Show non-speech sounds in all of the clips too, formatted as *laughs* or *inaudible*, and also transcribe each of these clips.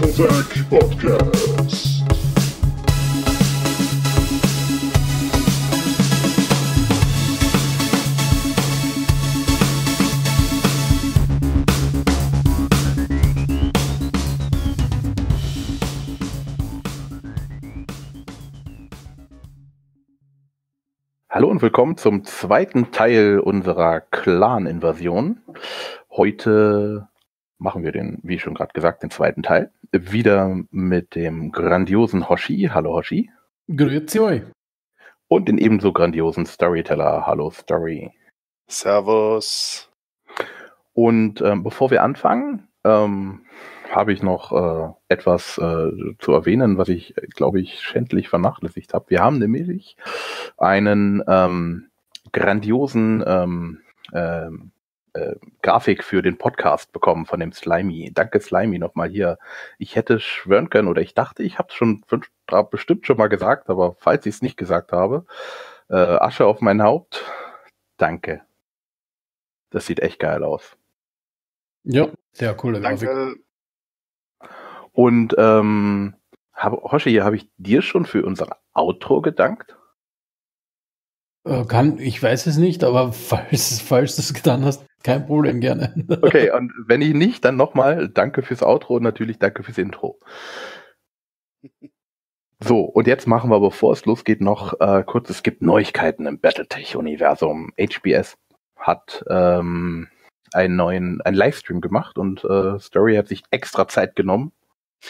Battletech Podcast. Hallo und willkommen zum zweiten Teil unserer Clan-Invasion. Heute machen wir den, wie schon gerade gesagt, den zweiten Teil. Wieder mit dem grandiosen Hoshi. Hallo Hoshi. Grüezi euch. Und den ebenso grandiosen Storyteller. Hallo Story. Servus. Und ähm, bevor wir anfangen, ähm, habe ich noch äh, etwas äh, zu erwähnen, was ich, glaube ich, schändlich vernachlässigt habe. Wir haben nämlich einen ähm, grandiosen ähm, ähm, äh, Grafik für den Podcast bekommen von dem Slimy. Danke Slimy nochmal hier. Ich hätte schwören können oder ich dachte, ich habe es schon bestimmt schon mal gesagt, aber falls ich es nicht gesagt habe, äh, Asche auf mein Haupt. Danke. Das sieht echt geil aus. Ja, sehr coole Grafik. Danke. Und ähm, hab, Hoshi, habe ich dir schon für unser Outro gedankt? Äh, kann, ich weiß es nicht, aber *laughs* falls, falls du es getan hast, kein Problem, gerne. *laughs* Okay, und wenn ich nicht, dann nochmal danke fürs Outro und natürlich danke fürs Intro. So, und jetzt machen wir, bevor es losgeht, noch äh, kurz, es gibt Neuigkeiten im Battletech-Universum. HBS hat ähm, einen neuen, einen Livestream gemacht und äh, Story hat sich extra Zeit genommen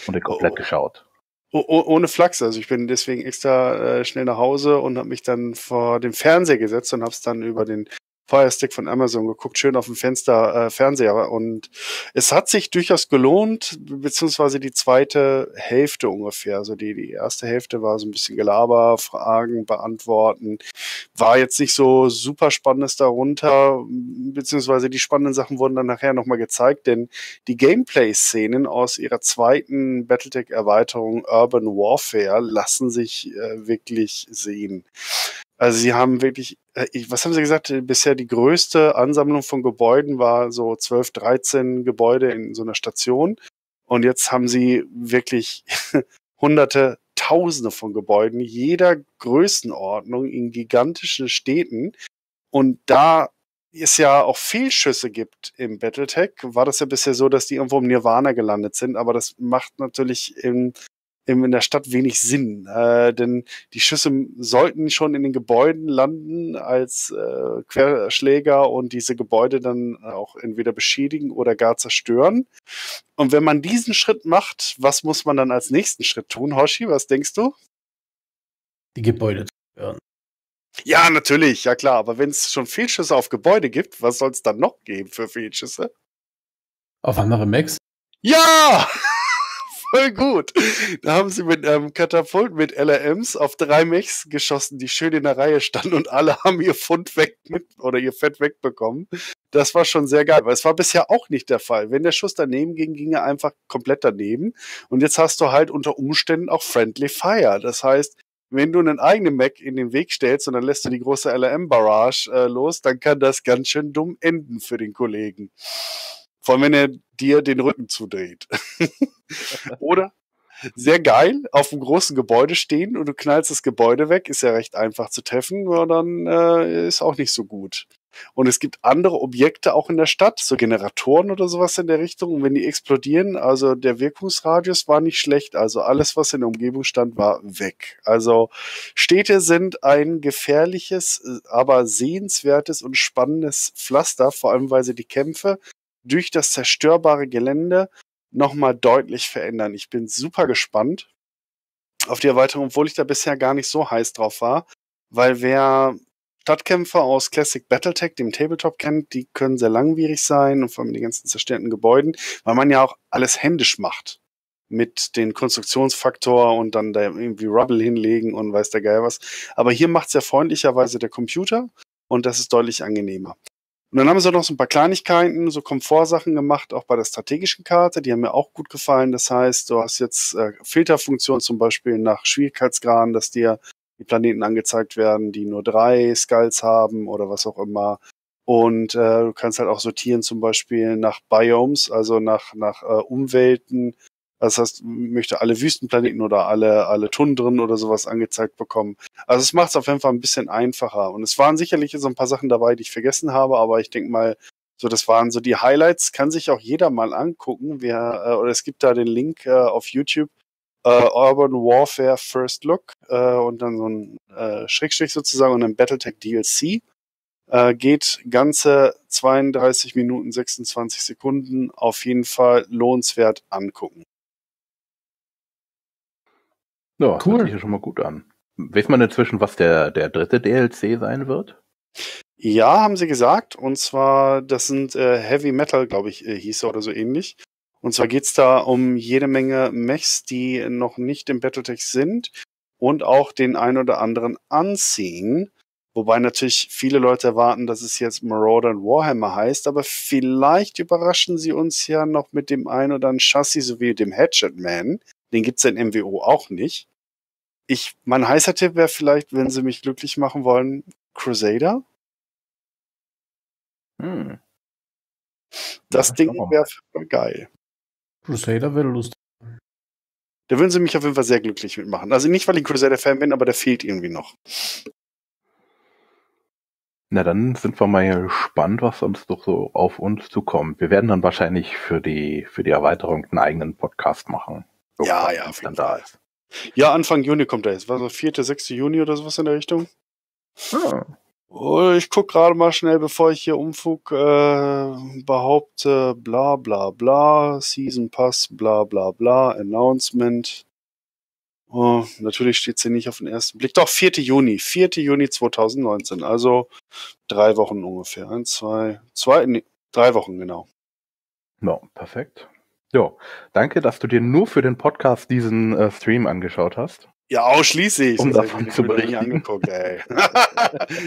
und den komplett Oh. geschaut. Oh, oh, ohne Flachs, also ich bin deswegen extra äh, schnell nach Hause und habe mich dann vor den Fernseher gesetzt und habe es dann über den Fire Stick von Amazon geguckt, schön auf dem Fenster äh, Fernseher und es hat sich durchaus gelohnt, beziehungsweise die zweite Hälfte ungefähr. Also die, die erste Hälfte war so ein bisschen Gelaber, Fragen beantworten, war jetzt nicht so super spannendes darunter, beziehungsweise die spannenden Sachen wurden dann nachher nochmal gezeigt, denn die Gameplay-Szenen aus ihrer zweiten Battletech-Erweiterung Urban Warfare lassen sich äh, wirklich sehen. Also sie haben wirklich, äh, was haben sie gesagt, bisher die größte Ansammlung von Gebäuden war so 12, 13 Gebäude in so einer Station. Und jetzt haben sie wirklich *laughs* hunderte, tausende von Gebäuden jeder Größenordnung in gigantischen Städten. Und da es ja auch Fehlschüsse gibt im Battletech, war das ja bisher so, dass die irgendwo im Nirvana gelandet sind, aber das macht natürlich in, in, der Stadt wenig Sinn, äh, denn die Schüsse sollten schon in den Gebäuden landen als äh, Querschläger und diese Gebäude dann auch entweder beschädigen oder gar zerstören. Und wenn man diesen Schritt macht, was muss man dann als nächsten Schritt tun, Hoshi? Was denkst du? Die Gebäude zu hören. Ja, natürlich, ja klar, aber wenn es schon Fehlschüsse auf Gebäude gibt, was soll es dann noch geben für Fehlschüsse? Auf andere Max? Ja! *laughs* Voll gut. Da haben sie mit einem Katapult mit LRMs auf drei Mechs geschossen, die schön in der Reihe standen und alle haben ihr Pfund weg mit oder ihr Fett wegbekommen. Das war schon sehr geil, weil es war bisher auch nicht der Fall. Wenn der Schuss daneben ging, ging er einfach komplett daneben. Und jetzt hast du halt unter Umständen auch Friendly Fire. Das heißt, wenn du einen eigenen Mac in den Weg stellst und dann lässt du die große LRM-Barrage äh, los, dann kann das ganz schön dumm enden für den Kollegen. Vor allem, wenn er dir den Rücken zudreht. *laughs* Oder sehr geil, auf einem großen Gebäude stehen und du knallst das Gebäude weg, ist ja recht einfach zu treffen, nur dann äh, ist auch nicht so gut. Und es gibt andere Objekte auch in der Stadt, so Generatoren oder sowas in der Richtung. Und wenn die explodieren, also der Wirkungsradius war nicht schlecht. Also alles, was in der Umgebung stand, war weg. Also Städte sind ein gefährliches, äh, aber sehenswertes und spannendes Pflaster, vor allem weil sie die Kämpfe durch das zerstörbare Gelände nochmal deutlich verändern. Ich bin super gespannt auf die Erweiterung, obwohl ich da bisher gar nicht so heiß drauf war, weil wer Stadtkämpfer aus Classic Battletech, dem Tabletop kennt, die können sehr langwierig sein und vor allem die ganzen zerstörten Gebäuden, weil man ja auch alles händisch macht mit den Konstruktionsfaktor und dann da irgendwie Rubble hinlegen und weiß der Geil was. Aber hier macht's ja freundlicherweise der Computer und das ist deutlich angenehmer. Und dann haben sie noch so ein paar Kleinigkeiten, so Komfortsachen gemacht, auch bei der strategischen Karte. Die haben mir auch gut gefallen. Das heißt, du hast jetzt äh, Filterfunktion zum Beispiel nach Schwierigkeitsgraden, dass dir die Planeten angezeigt werden, die nur drei Skulls haben oder was auch immer. Und äh, du kannst halt auch sortieren, zum Beispiel nach Biomes, also nach, nach äh, Umwelten. Das heißt, möchte alle Wüstenplaneten oder alle, alle Tundren oder sowas angezeigt bekommen. Also es macht es auf jeden Fall ein bisschen einfacher. Und es waren sicherlich so ein paar Sachen dabei, die ich vergessen habe, aber ich denke mal, so, das waren so die Highlights, kann sich auch jeder mal angucken. Wer, äh, oder es gibt da den Link äh, auf YouTube, äh, Urban Warfare First Look äh, und dann so ein äh, Schrägstrich sozusagen und ein Battletech DLC. Äh, geht ganze 32 Minuten 26 Sekunden. Auf jeden Fall lohnenswert angucken. Ja, cool. hört sich ja schon mal gut an. Weiß man inzwischen, was der, der dritte DLC sein wird? Ja, haben sie gesagt. Und zwar, das sind äh, Heavy Metal, glaube ich, äh, hieß er oder so ähnlich. Und zwar geht's da um jede Menge Mechs, die noch nicht im Battletech sind und auch den ein oder anderen anziehen. Wobei natürlich viele Leute erwarten, dass es jetzt Marauder und Warhammer heißt, aber vielleicht überraschen sie uns ja noch mit dem ein oder anderen Chassis sowie dem Hatchet Man. Den gibt's in MWO auch nicht. Ich, mein heißer Tipp wäre vielleicht, wenn sie mich glücklich machen wollen, Crusader. Hm. Das ja, Ding wäre geil. Crusader wäre lustig. Da würden sie mich auf jeden Fall sehr glücklich mitmachen. Also nicht, weil ich Crusader-Fan bin, aber der fehlt irgendwie noch. Na, dann sind wir mal gespannt, was sonst doch so auf uns zukommt. Wir werden dann wahrscheinlich für die, für die Erweiterung einen eigenen Podcast machen. Ja, ja, dann da ist. Ja, Anfang Juni kommt er jetzt. War so 4., 6. Juni oder sowas in der Richtung? Ah. Oh, ich guck gerade mal schnell, bevor ich hier Umfug äh, behaupte, bla bla bla, Season Pass, bla bla bla, Announcement. Oh, natürlich steht sie nicht auf den ersten Blick. Doch, 4. Juni, 4. Juni 2019, also drei Wochen ungefähr. Eins, zwei, zwei, nee, drei Wochen genau. Ja, perfekt. Ja, danke, dass du dir nur für den Podcast diesen äh, Stream angeschaut hast. Ja, ausschließlich. Um das davon zu berichten. Angeguckt, ey. *laughs*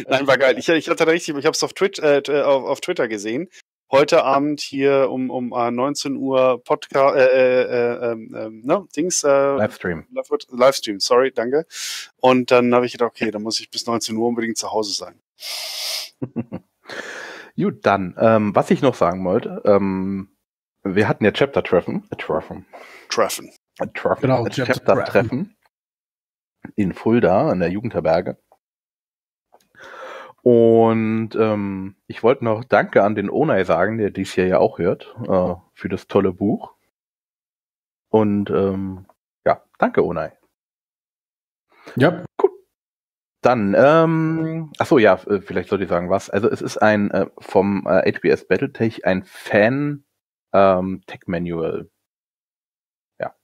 Nein, war geil. Ich, ich hatte richtig, ich habe es auf, Twitch, äh, auf, auf Twitter gesehen. Heute Abend hier um, um 19 äh, Uhr Podcast, äh, äh, äh, ähm, ähm, ne, Dings, äh, Livestream. Livestream, sorry, danke. Und dann habe ich gedacht, okay, dann muss ich bis 19 Uhr unbedingt zu Hause sein. *laughs* Gut, dann, ähm, was ich noch sagen wollte, ähm, wir hatten ja Chapter-Treffen. Treffen. Treffen. Treffen. Genau, Chapter-Treffen in Fulda an der Jugendherberge. Und ähm, ich wollte noch Danke an den Onai sagen, der dies hier ja auch hört, äh, für das tolle Buch. Und ähm, ja, danke Onai. Ja. Gut. Dann, ähm, ach so, ja, äh, vielleicht sollte ich sagen was. Also es ist ein äh, vom äh, HBS Battletech ein Fan ähm, Tech Manual. Ja.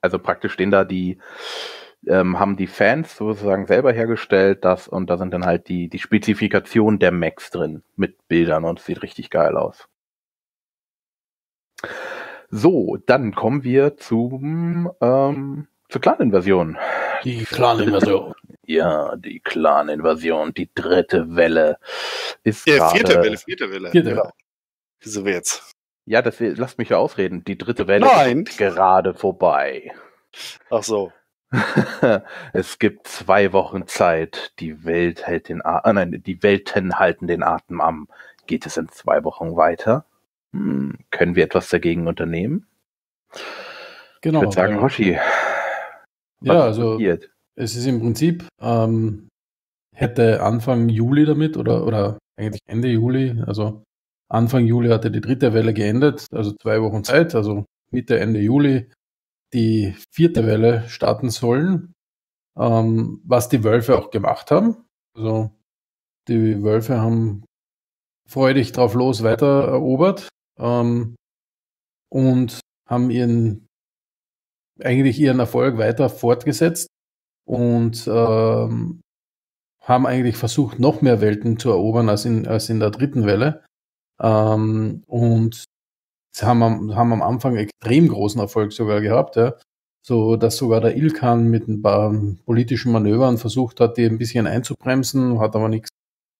Also praktisch stehen da die ähm, haben die Fans sozusagen selber hergestellt, das und da sind dann halt die, die Spezifikationen der Macs drin mit Bildern und es sieht richtig geil aus. So, dann kommen wir zum ähm, zur Clan-Invasion. Die Clan-Invasion. *laughs* Ja, die Clan-Invasion, die dritte Welle ist Ja, vierte Welle, vierte Welle. Vierte Welle. Wieso ja. jetzt? Ja, das lasst mich ja ausreden. Die dritte Welle Nein. ist gerade vorbei. Ach so. *laughs* es gibt zwei Wochen Zeit. Die Welt hält den Atem, ah, nein, die Welten halten den Atem am. Geht es in zwei Wochen weiter? Hm, können wir etwas dagegen unternehmen? Genau. Ich würde sagen, Hoshi. Ja, also passiert? es ist im Prinzip ähm, hätte Anfang Juli damit oder oder eigentlich Ende Juli, also Anfang Juli hatte die dritte Welle geendet, also zwei Wochen Zeit, also Mitte Ende Juli die vierte Welle starten sollen, ähm, was die Wölfe auch gemacht haben. Also die Wölfe haben freudig drauf los weiter erobert ähm, und haben ihren eigentlich ihren Erfolg weiter fortgesetzt und ähm, haben eigentlich versucht, noch mehr Welten zu erobern als in, als in der dritten Welle. Ähm, und haben am, haben am Anfang extrem großen Erfolg sogar gehabt, ja. So, dass sogar der Ilkan mit ein paar politischen Manövern versucht hat, die ein bisschen einzubremsen, hat aber nichts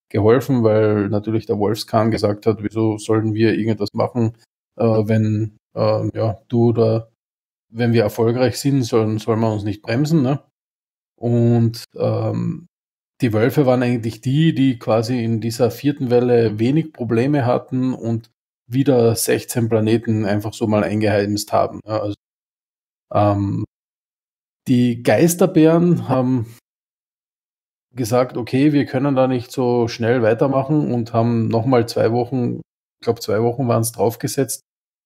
geholfen, weil natürlich der Wolfskan gesagt hat, wieso sollen wir irgendwas machen, äh, wenn äh, ja, du oder wenn wir erfolgreich sind, sollen, soll man uns nicht bremsen. Ne? Und ähm, die Wölfe waren eigentlich die, die quasi in dieser vierten Welle wenig Probleme hatten und wieder 16 Planeten einfach so mal eingeheimst haben. Ja, also, ähm, die Geisterbären haben gesagt, okay, wir können da nicht so schnell weitermachen und haben nochmal zwei Wochen, ich glaube zwei Wochen waren es draufgesetzt,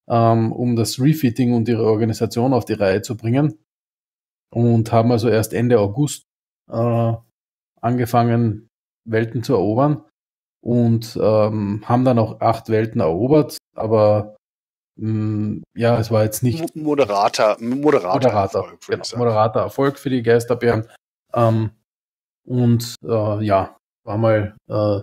ähm, um das Refitting und ihre Organisation auf die Reihe zu bringen. Und haben also erst Ende August äh, angefangen, Welten zu erobern und ähm, haben dann auch acht Welten erobert, aber mh, mm, ja, es war jetzt nicht moderater, moderater, moderater Erfolg, genau, moderater Erfolg für die Geisterbären. Ähm, und äh, ja, war mal äh,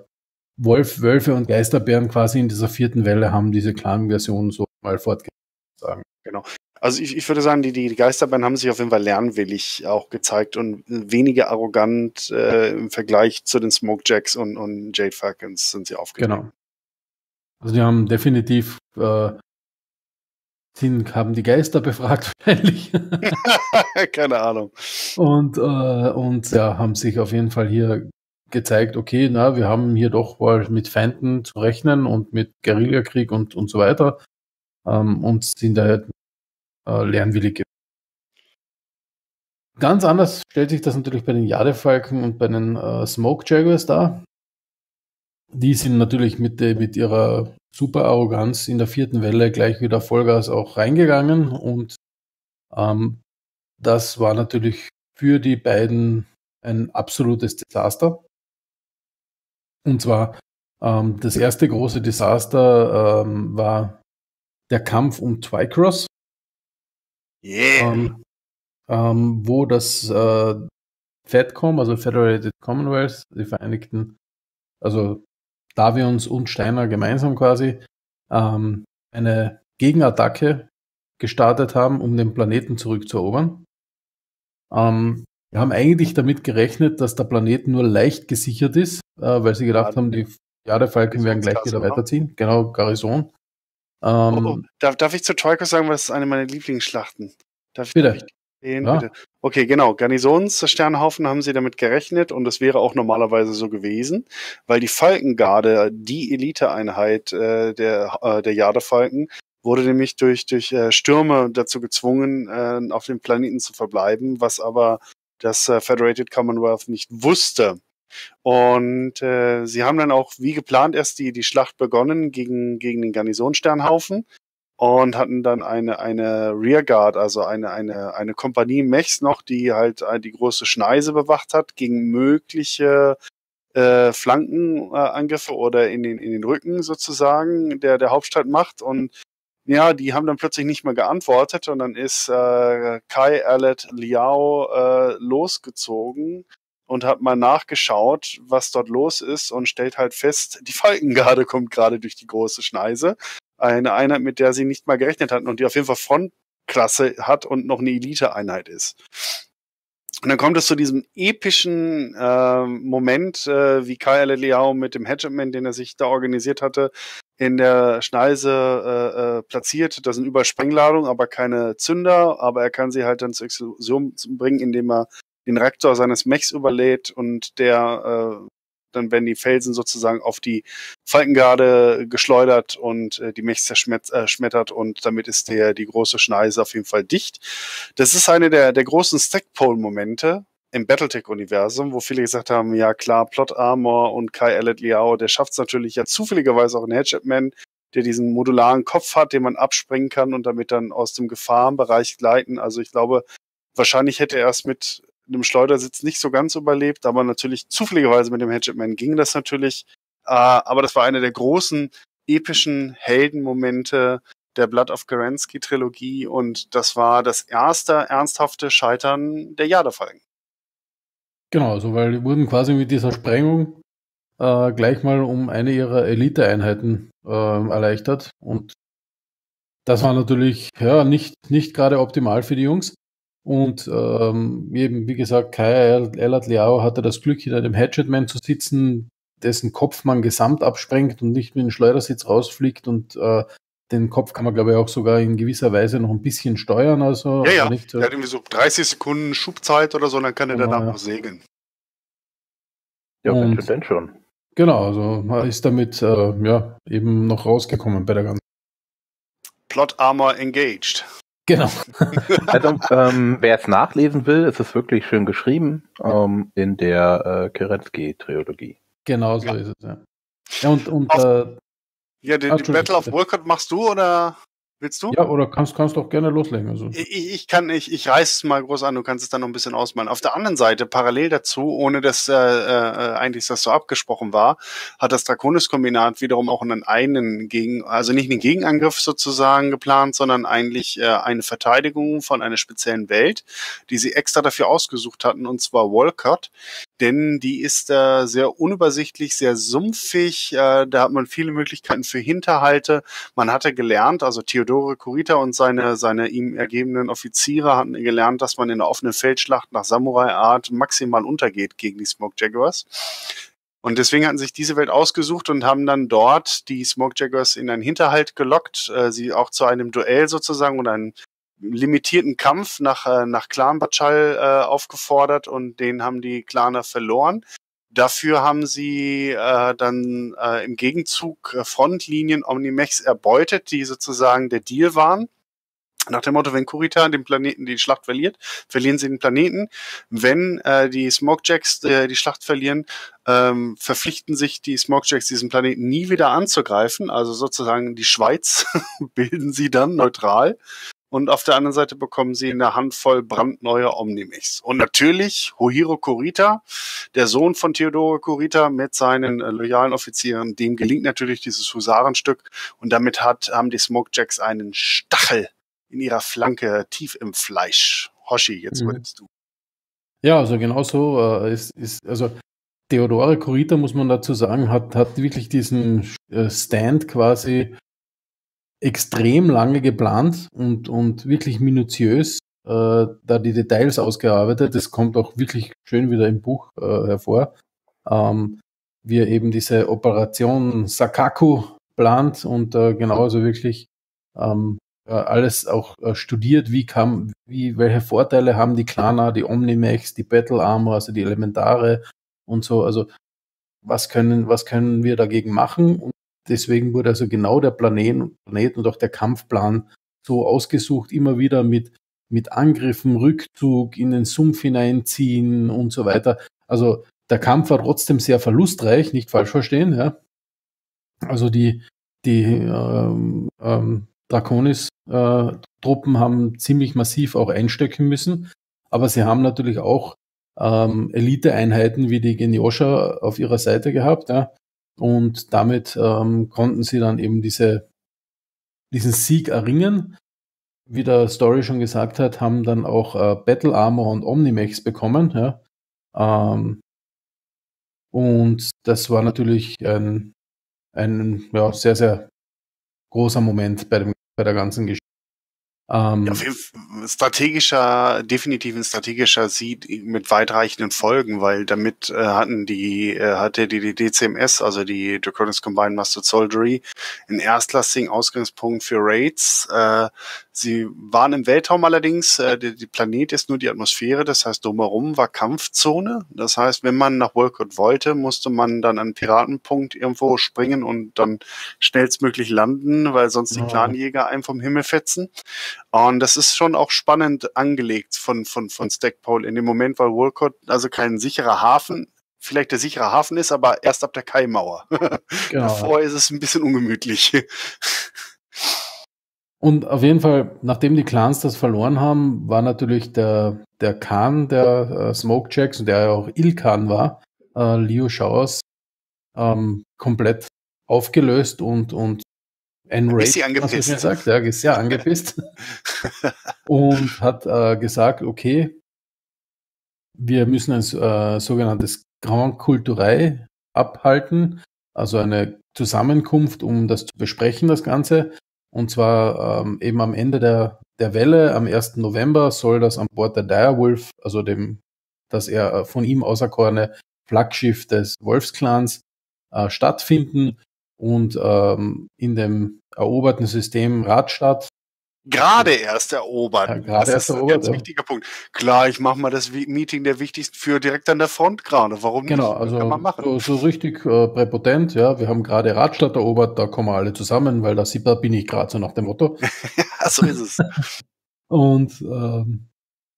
Wolf, Wölfe und Geisterbären quasi in dieser vierten Welle haben diese Clan-Version so mal fortgesetzt. Genau. Also ich, ich würde sagen, die, die Geisterbahn haben sich auf jeden Fall lernwillig auch gezeigt und weniger arrogant äh, im Vergleich zu den Smokejacks und, und Jade Falcons sind sie aufgegangen. Genau. Also die haben definitiv äh, sind, haben die Geister *laughs* befragt wahrscheinlich. *laughs* Keine Ahnung. Und, äh, und ja, haben sich auf jeden Fall hier gezeigt, okay, na, wir haben hier doch mal mit Feinden zu rechnen und mit Guerillakrieg und, und so weiter. Ähm, und sind da halt äh, lernwillig. Ganz anders stellt sich das natürlich bei den Jadefalken und bei den äh, Smoke Jaguars dar. Die sind natürlich mit, äh, mit ihrer super Arroganz in der vierten Welle gleich wieder Vollgas auch reingegangen und ähm, das war natürlich für die beiden ein absolutes Desaster. Und zwar ähm, das erste große Desaster ähm, war der Kampf um Twycross. Yeah. Ähm, ähm, wo das äh, FedCom, also Federated Commonwealth, die Vereinigten, also Davions und Steiner gemeinsam quasi, ähm, eine Gegenattacke gestartet haben, um den Planeten zurückzuerobern. Ähm, wir haben eigentlich damit gerechnet, dass der Planet nur leicht gesichert ist, äh, weil sie gedacht ja, haben, die Jadefalken werden gleich wieder weiterziehen. Genau, Garrison. Ähm, oh, oh. Darf, darf, ich zu Troika sagen, was ist eine meiner Lieblingsschlachten? Darf, bitte. Darf ich ja. bitte? Okay, genau. Garnisonssternhaufen haben sie damit gerechnet und das wäre auch normalerweise so gewesen, weil die Falkengarde, die Eliteeinheit äh, der, äh, der Jadefalken, wurde nämlich durch, durch äh, Stürme dazu gezwungen, äh, auf dem Planeten zu verbleiben, was aber das äh, Federated Commonwealth nicht wusste. Und äh, sie haben dann auch wie geplant erst die, die Schlacht begonnen gegen, gegen den Garnisonsternhaufen und hatten dann eine, eine Rearguard, also eine, eine, eine Kompanie Mechs noch, die halt äh, die große Schneise bewacht hat gegen mögliche äh, Flankenangriffe oder in den, in den Rücken sozusagen der, der Hauptstadt macht. Und ja, die haben dann plötzlich nicht mehr geantwortet und dann ist äh, Kai Alet Liao äh, losgezogen und hat mal nachgeschaut, was dort los ist und stellt halt fest, die Falkengarde kommt gerade durch die große Schneise. Eine Einheit, mit der sie nicht mal gerechnet hatten und die auf jeden Fall Frontklasse hat und noch eine Elite-Einheit ist. Und dann kommt es zu diesem epischen äh, Moment, äh, wie Kai Liao mit dem Hedgeman, den er sich da organisiert hatte, in der Schneise äh, äh, platziert. Da sind überall Sprengladungen, aber keine Zünder, aber er kann sie halt dann zur Explosion bringen, indem er den Reaktor seines Mechs überlädt und der äh, dann werden die Felsen sozusagen auf die Falkengarde geschleudert und äh, die Mechs zerschmettert äh, und damit ist der die große Schneise auf jeden Fall dicht. Das ist eine der, der großen Stackpole-Momente im Battletech-Universum, wo viele gesagt haben, ja klar, Plot Armor und Kai Elliot Liao, der schafft es natürlich ja zufälligerweise auch in Hatchetman, der diesen modularen Kopf hat, den man abspringen kann und damit dann aus dem Gefahrenbereich gleiten. Also ich glaube, wahrscheinlich hätte er es mit einem Schleudersitz nicht so ganz überlebt, aber natürlich zufälligerweise mit dem Hatchetman ging das natürlich. Äh, aber das war einer der großen epischen Heldenmomente der Blood of Kerensky Trilogie und das war das erste ernsthafte Scheitern der Jadefalken. Genau, also weil die wurden quasi mit dieser Sprengung äh, gleich mal um eine ihrer Eliteeinheiten äh, erleichtert und das war natürlich ja nicht, nicht gerade optimal für die Jungs. Und ähm, eben, wie gesagt, Kai Elat Liao hatte das Glück, hinter dem Hatchetman zu sitzen, dessen Kopf man gesamt absprengt und nicht mit dem Schleudersitz rausfliegt. Und äh, den Kopf kann man, glaube ich, auch sogar in gewisser Weise noch ein bisschen steuern. Also, ja, ja. Nicht, er hat irgendwie so 30 Sekunden Schubzeit oder so, dann kann er genau, danach ja. noch segeln. Ja, und, denn schon. Genau, also man ist damit äh, ja, eben noch rausgekommen bei der ganzen. Plot Armor engaged. Genau. *laughs* also, ähm, wer es nachlesen will, ist es wirklich schön geschrieben ähm, in der äh, Kerensky-Trilogie. Genau so ja. ist es, ja. Ja, und, und Auf, äh, ja, den, den Battle of Wolcott machst du oder Willst du? Ja, oder kannst, kannst auch gerne loslegen. Also. Ich, ich kann, ich, ich reiß es mal groß an, du kannst es dann noch ein bisschen ausmalen. Auf der anderen Seite, parallel dazu, ohne dass äh, äh, eigentlich das so abgesprochen war, hat das Draconis-Kombinat wiederum auch einen eigenen Gegen, also nicht einen Gegenangriff sozusagen geplant, sondern eigentlich äh, eine Verteidigung von einer speziellen Welt, die sie extra dafür ausgesucht hatten, und zwar Wolcott. Denn die ist äh, sehr unübersichtlich, sehr sumpfig, äh, da hat man viele Möglichkeiten für Hinterhalte. Man hatte gelernt, also Theodor Theodore Kurita und seine, seine ihm ergebenen Offiziere hatten gelernt, dass man in der offenen Feldschlacht nach Samurai-Art maximal untergeht gegen die Smoke Jaguars. Und deswegen hatten sich diese Welt ausgesucht und haben dann dort die Smoke Jaguars in einen Hinterhalt gelockt, äh, sie auch zu einem Duell sozusagen oder einem limitierten Kampf nach, äh, nach Clan Bachal äh, aufgefordert und den haben die Claner verloren. Dafür haben sie äh, dann äh, im Gegenzug äh, Frontlinien Omnimex erbeutet, die sozusagen der Deal waren. Nach dem Motto, wenn Kurita den Planeten die Schlacht verliert, verlieren sie den Planeten. Wenn äh, die Smokejacks äh, die Schlacht verlieren, ähm, verpflichten sich die Smokejacks, diesen Planeten nie wieder anzugreifen. Also sozusagen die Schweiz *laughs* bilden sie dann neutral und auf der anderen Seite bekommen sie eine Handvoll brandneue Omnimix. Und natürlich Hohiro Kurita, der Sohn von Theodore Kurita mit seinen äh, loyalen Offizieren, dem gelingt natürlich dieses Husarenstück und damit hat, haben die Smokejacks einen Stachel in ihrer Flanke tief im Fleisch. Hoshi, jetzt mhm. du. Ja, also genau so äh, ist, ist, also Theodore Kurita, muss man dazu sagen, hat, hat wirklich diesen äh, Stand quasi extrem lange geplant und, und wirklich minutiös äh, da die Details ausgearbeitet. Das kommt auch wirklich schön wieder im Buch äh, hervor. Ähm, wie er eben diese Operation Sakaku plant und äh, genauso wirklich ähm, äh, alles auch äh, studiert, wie kam, wie, welche Vorteile haben die Klana, die Omnimax, die Battle Armor, also die Elementare und so. Also was können, was können wir dagegen machen? Und deswegen wurde also genau der Planet, Planet und auch der Kampfplan so ausgesucht, immer wieder mit, mit Angriffen, Rückzug, in den Sumpf hineinziehen und so weiter. Also der Kampf war trotzdem sehr verlustreich, nicht falsch verstehen. Ja. Also die, die ähm, ähm, Draconis-Truppen äh, haben ziemlich massiv auch einstöcken müssen, aber sie haben natürlich auch ähm, Elite-Einheiten wie die Geniosha auf ihrer Seite gehabt. Ja. Und damit ähm, konnten sie dann eben diese, diesen Sieg erringen. Wie der Story schon gesagt hat, haben dann auch äh, Battle Armor und Omnimax bekommen. Ja. Ähm, und das war natürlich ein, ein ja, sehr, sehr großer Moment bei, dem, bei der ganzen Geschichte. Ähm, ja, strategischer, definitiv ein strategischer Sieg mit weitreichenden Folgen, weil damit äh, hatten die, äh, hatte die, die DCMS, also die Draconis Combined Master Soldiery, einen erstklassigen Ausgangspunkt für Raids. Äh, sie waren im Weltraum allerdings, äh, die, die Planet ist nur die Atmosphäre, das heißt drumherum war Kampfzone. Das heißt, wenn man nach Wolcott wollte, musste man dann an Piratenpunkt irgendwo springen und dann schnellstmöglich landen, weil sonst die Clanjäger einen vom Himmel fetzen. Und das ist schon auch spannend angelegt von, von, von Stackpole in dem Moment, weil Wolcott also kein sicherer Hafen vielleicht der sichere Hafen ist, aber erst ab der Kaimauer. *laughs* Genau. Davor ist es ein bisschen ungemütlich. *laughs* Und auf jeden Fall, nachdem die Clans das verloren haben, war natürlich der, der Khan der äh, Smoke Jacks, der ja auch Ilkan war, äh, Leo Showers, ähm, komplett aufgelöst und, und enraged, sie angepisst. Was sagt. Ja, ist sehr angepisst. *laughs* und hat äh, gesagt, okay, wir müssen ein äh, sogenanntes Grand Kulturei abhalten, also eine Zusammenkunft, um das zu besprechen, das Ganze. Und zwar ähm, eben am Ende der, der Welle, am 1. November, soll das an Bord der Direwolf, also dem, das er äh, von ihm auserkorene Flaggschiff des Wolfsclans, äh, stattfinden und ähm, in dem eroberten System Radstadt gerade erst erobert. Ja, gerade erst erobert. Das ist ein ganz wichtiger Punkt. Klar, ich mache mal das Meeting der wichtigsten für direkt an der Front gerade. Warum genau, nicht? Also Kann man machen. So, so richtig äh, präpotent, ja. Wir haben gerade Radstadt erobert, da kommen wir alle zusammen, weil da, da bin ich gerade so nach dem Motto. *laughs* ja, so ist es. *laughs* und, ähm,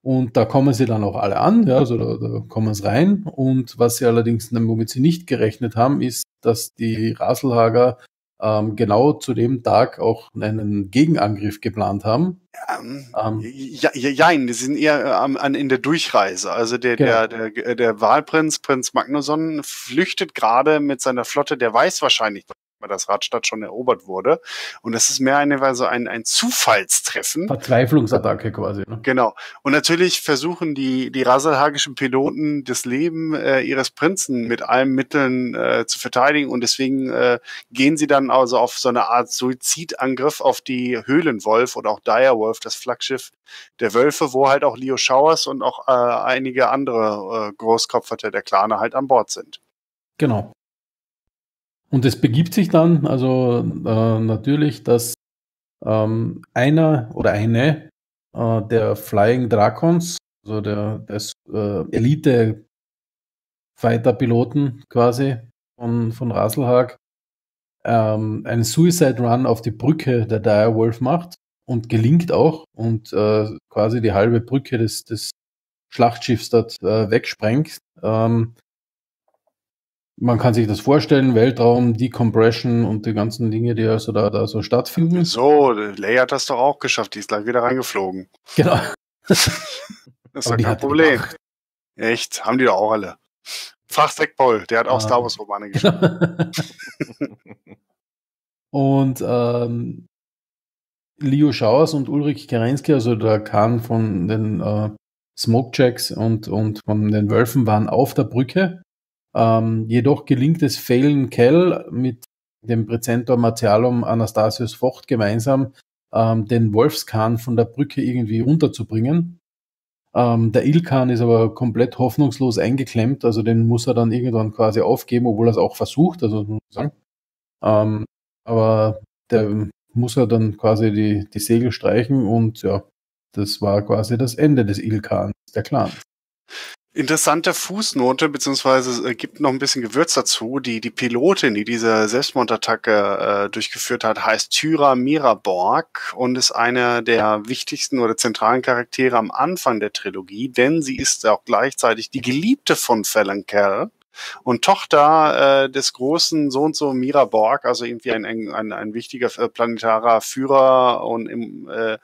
und da kommen sie dann auch alle an, ja, also da, da kommen sie rein. Und was sie allerdings, womit sie nicht gerechnet haben, ist, dass die Raselhager ähm, genau zu dem Tag auch einen Gegenangriff geplant haben. Ähm, ähm, ja, ja, ja, die sind eher ähm, an, in der Durchreise. Also der, genau. der, der, der Wahlprinz, Prinz Magnusson, flüchtet gerade mit seiner Flotte, der weiß wahrscheinlich, das Radstadt schon erobert wurde. Und das ist mehr eine Weise ein, ein Zufallstreffen. Verzweiflungsattacke quasi. Ne? Genau. Und natürlich versuchen die, die rasalhagischen Piloten das Leben äh, ihres Prinzen mit allen Mitteln äh, zu verteidigen. Und deswegen äh, gehen sie dann also auf so eine Art Suizidangriff auf die Höhlenwolf oder auch Direwolf, das Flaggschiff der Wölfe, wo halt auch Leo Schauers und auch äh, einige andere äh, Großkopferte der Klane halt an Bord sind. Genau. Und es begibt sich dann also äh, natürlich, dass ähm, einer oder eine äh, der Flying Dragons, also der des äh, Elite Fighter Piloten quasi von, von Raselhag, ähm, einen Suicide Run auf die Brücke der Direwolf macht und gelingt auch und äh, quasi die halbe Brücke des, des Schlachtschiffs dort äh, wegsprengt. Ähm, man kann sich das vorstellen, Weltraum, Decompression und die ganzen Dinge, die also da, da so stattfinden. So, Leia hat das doch auch geschafft, die ist gleich wieder reingeflogen. Genau. *laughs* das ist doch kein Problem. Echt, haben die doch auch alle. Frag Zack Paul, der hat auch ah. Star Wars Romane geschrieben. *laughs* *laughs* und ähm, Leo Schauers und Ulrich Kerensky, also der Kahn von den äh, Smokejacks und, und von den Wölfen, waren auf der Brücke ähm, jedoch gelingt es Phelan Kell mit dem Präzentor Martialum Anastasius Vocht gemeinsam, ähm, den Wolfskahn von der Brücke irgendwie runterzubringen. Ähm, der Ilkan ist aber komplett hoffnungslos eingeklemmt, also den muss er dann irgendwann quasi aufgeben, obwohl er es auch versucht, also muss sagen. Ähm, aber der muss er dann quasi die, die Segel streichen und ja, das war quasi das Ende des Ilkans, der Clan. Interessante Fußnote, beziehungsweise äh, gibt noch ein bisschen Gewürz dazu. Die, die Pilotin, die diese Selbstmordattacke äh, durchgeführt hat, heißt Tyra Miraborg und ist eine der wichtigsten oder zentralen Charaktere am Anfang der Trilogie, denn sie ist auch gleichzeitig die Geliebte von Fallon Kell und Tochter äh, des großen so und so Mira Borg, also irgendwie ein, ein, ein wichtiger äh, planetarer Führer und im, äh,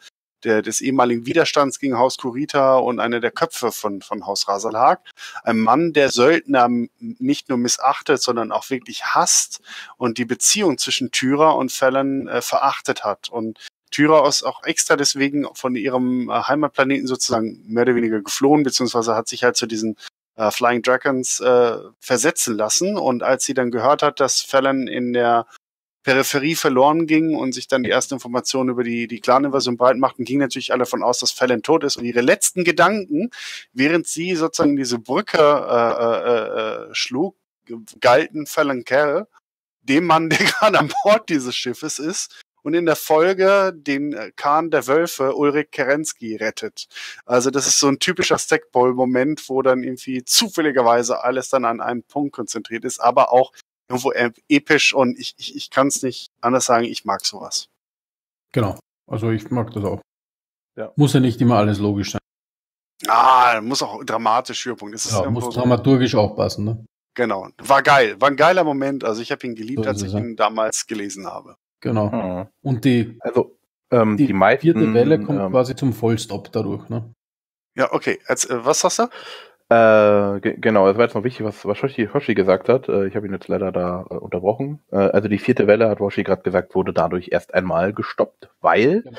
der, des ehemaligen Widerstands gegen Haus Kurita und einer der Köpfe von, von Haus Rasalhag. Ein Mann, der Söldner nicht nur missachtet, sondern auch wirklich hasst und die Beziehung zwischen Tyra und Fallon äh, verachtet hat. Und Tyra ist auch extra deswegen von ihrem äh, Heimatplaneten sozusagen mehr oder weniger geflohen, beziehungsweise hat sich halt zu diesen äh, Flying Dragons äh, versetzen lassen. Und als sie dann gehört hat, dass Fallon in der Peripherie verloren ging und sich dann die ersten Informationen über die, die Clan-Invasion breit machten, gingen natürlich alle davon aus, dass Fallon tot ist. Und ihre letzten Gedanken, während sie sozusagen diese Brücke äh, äh, äh, schlug, galten Fallon Kell, dem Mann, der *laughs* gerade an Bord dieses Schiffes ist, und in der Folge den Kahn der Wölfe Ulrich Kerensky rettet. Also das ist so ein typischer Stackpole-Moment, wo dann irgendwie zufälligerweise alles dann an einem Punkt konzentriert ist, aber auch irgendwo episch und ich, ich, ich kann es nicht anders sagen, ich mag sowas. Genau. Also ich mag das auch. Ja. Muss ja nicht immer alles logisch sein. Ah, muss auch dramatisch Höhepunkt. Das ja, muss so dramaturgisch auch passen, ne? Genau. War geil. War ein geiler Moment. Also ich habe ihn geliebt, so als ich ihn damals gelesen habe. Genau. Mhm. Und die, also, ähm, die, die meisten, vierte Welle kommt ähm, quasi zum Vollstopp dadurch, ne? Ja, okay. Als, äh, was hast du? Äh, genau, das war jetzt noch wichtig, was, was Hoshi, Hoshi gesagt hat. Äh, ich habe ihn jetzt leider da äh, unterbrochen. Äh, also die vierte Welle, hat Hoshi gerade gesagt, wurde dadurch erst einmal gestoppt, weil genau.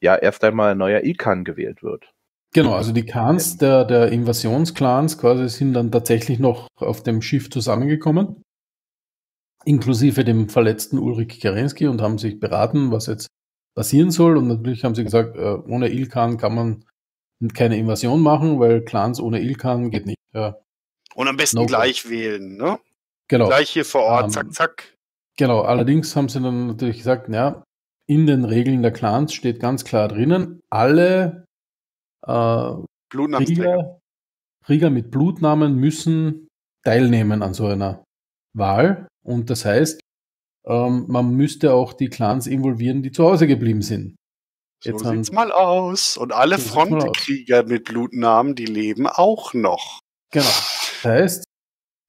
ja erst einmal ein neuer Ilkan gewählt wird. Genau, also die Khans der, der Invasionsclans quasi sind dann tatsächlich noch auf dem Schiff zusammengekommen, inklusive dem verletzten Ulrich Kerensky und haben sich beraten, was jetzt passieren soll. Und natürlich haben sie gesagt, äh, ohne Ilkan kann man keine Invasion machen, weil Clans ohne Ilkan geht nicht. Ja. Und am besten no gleich wählen, ne? Genau. Gleich hier vor Ort, um, ähm, zack, zack. Genau, allerdings haben sie dann natürlich gesagt, ja, in den Regeln der Clans steht ganz klar drinnen, alle äh, Krieger, Krieger mit Blutnamen müssen teilnehmen an so einer Wahl. Und das heißt, ähm, man müsste auch die Clans involvieren, die zu Hause geblieben sind. Jetzt so sieht's mal aus. Und alle so Frontkrieger mit Blutnamen, die leben auch noch. Genau. Das heißt,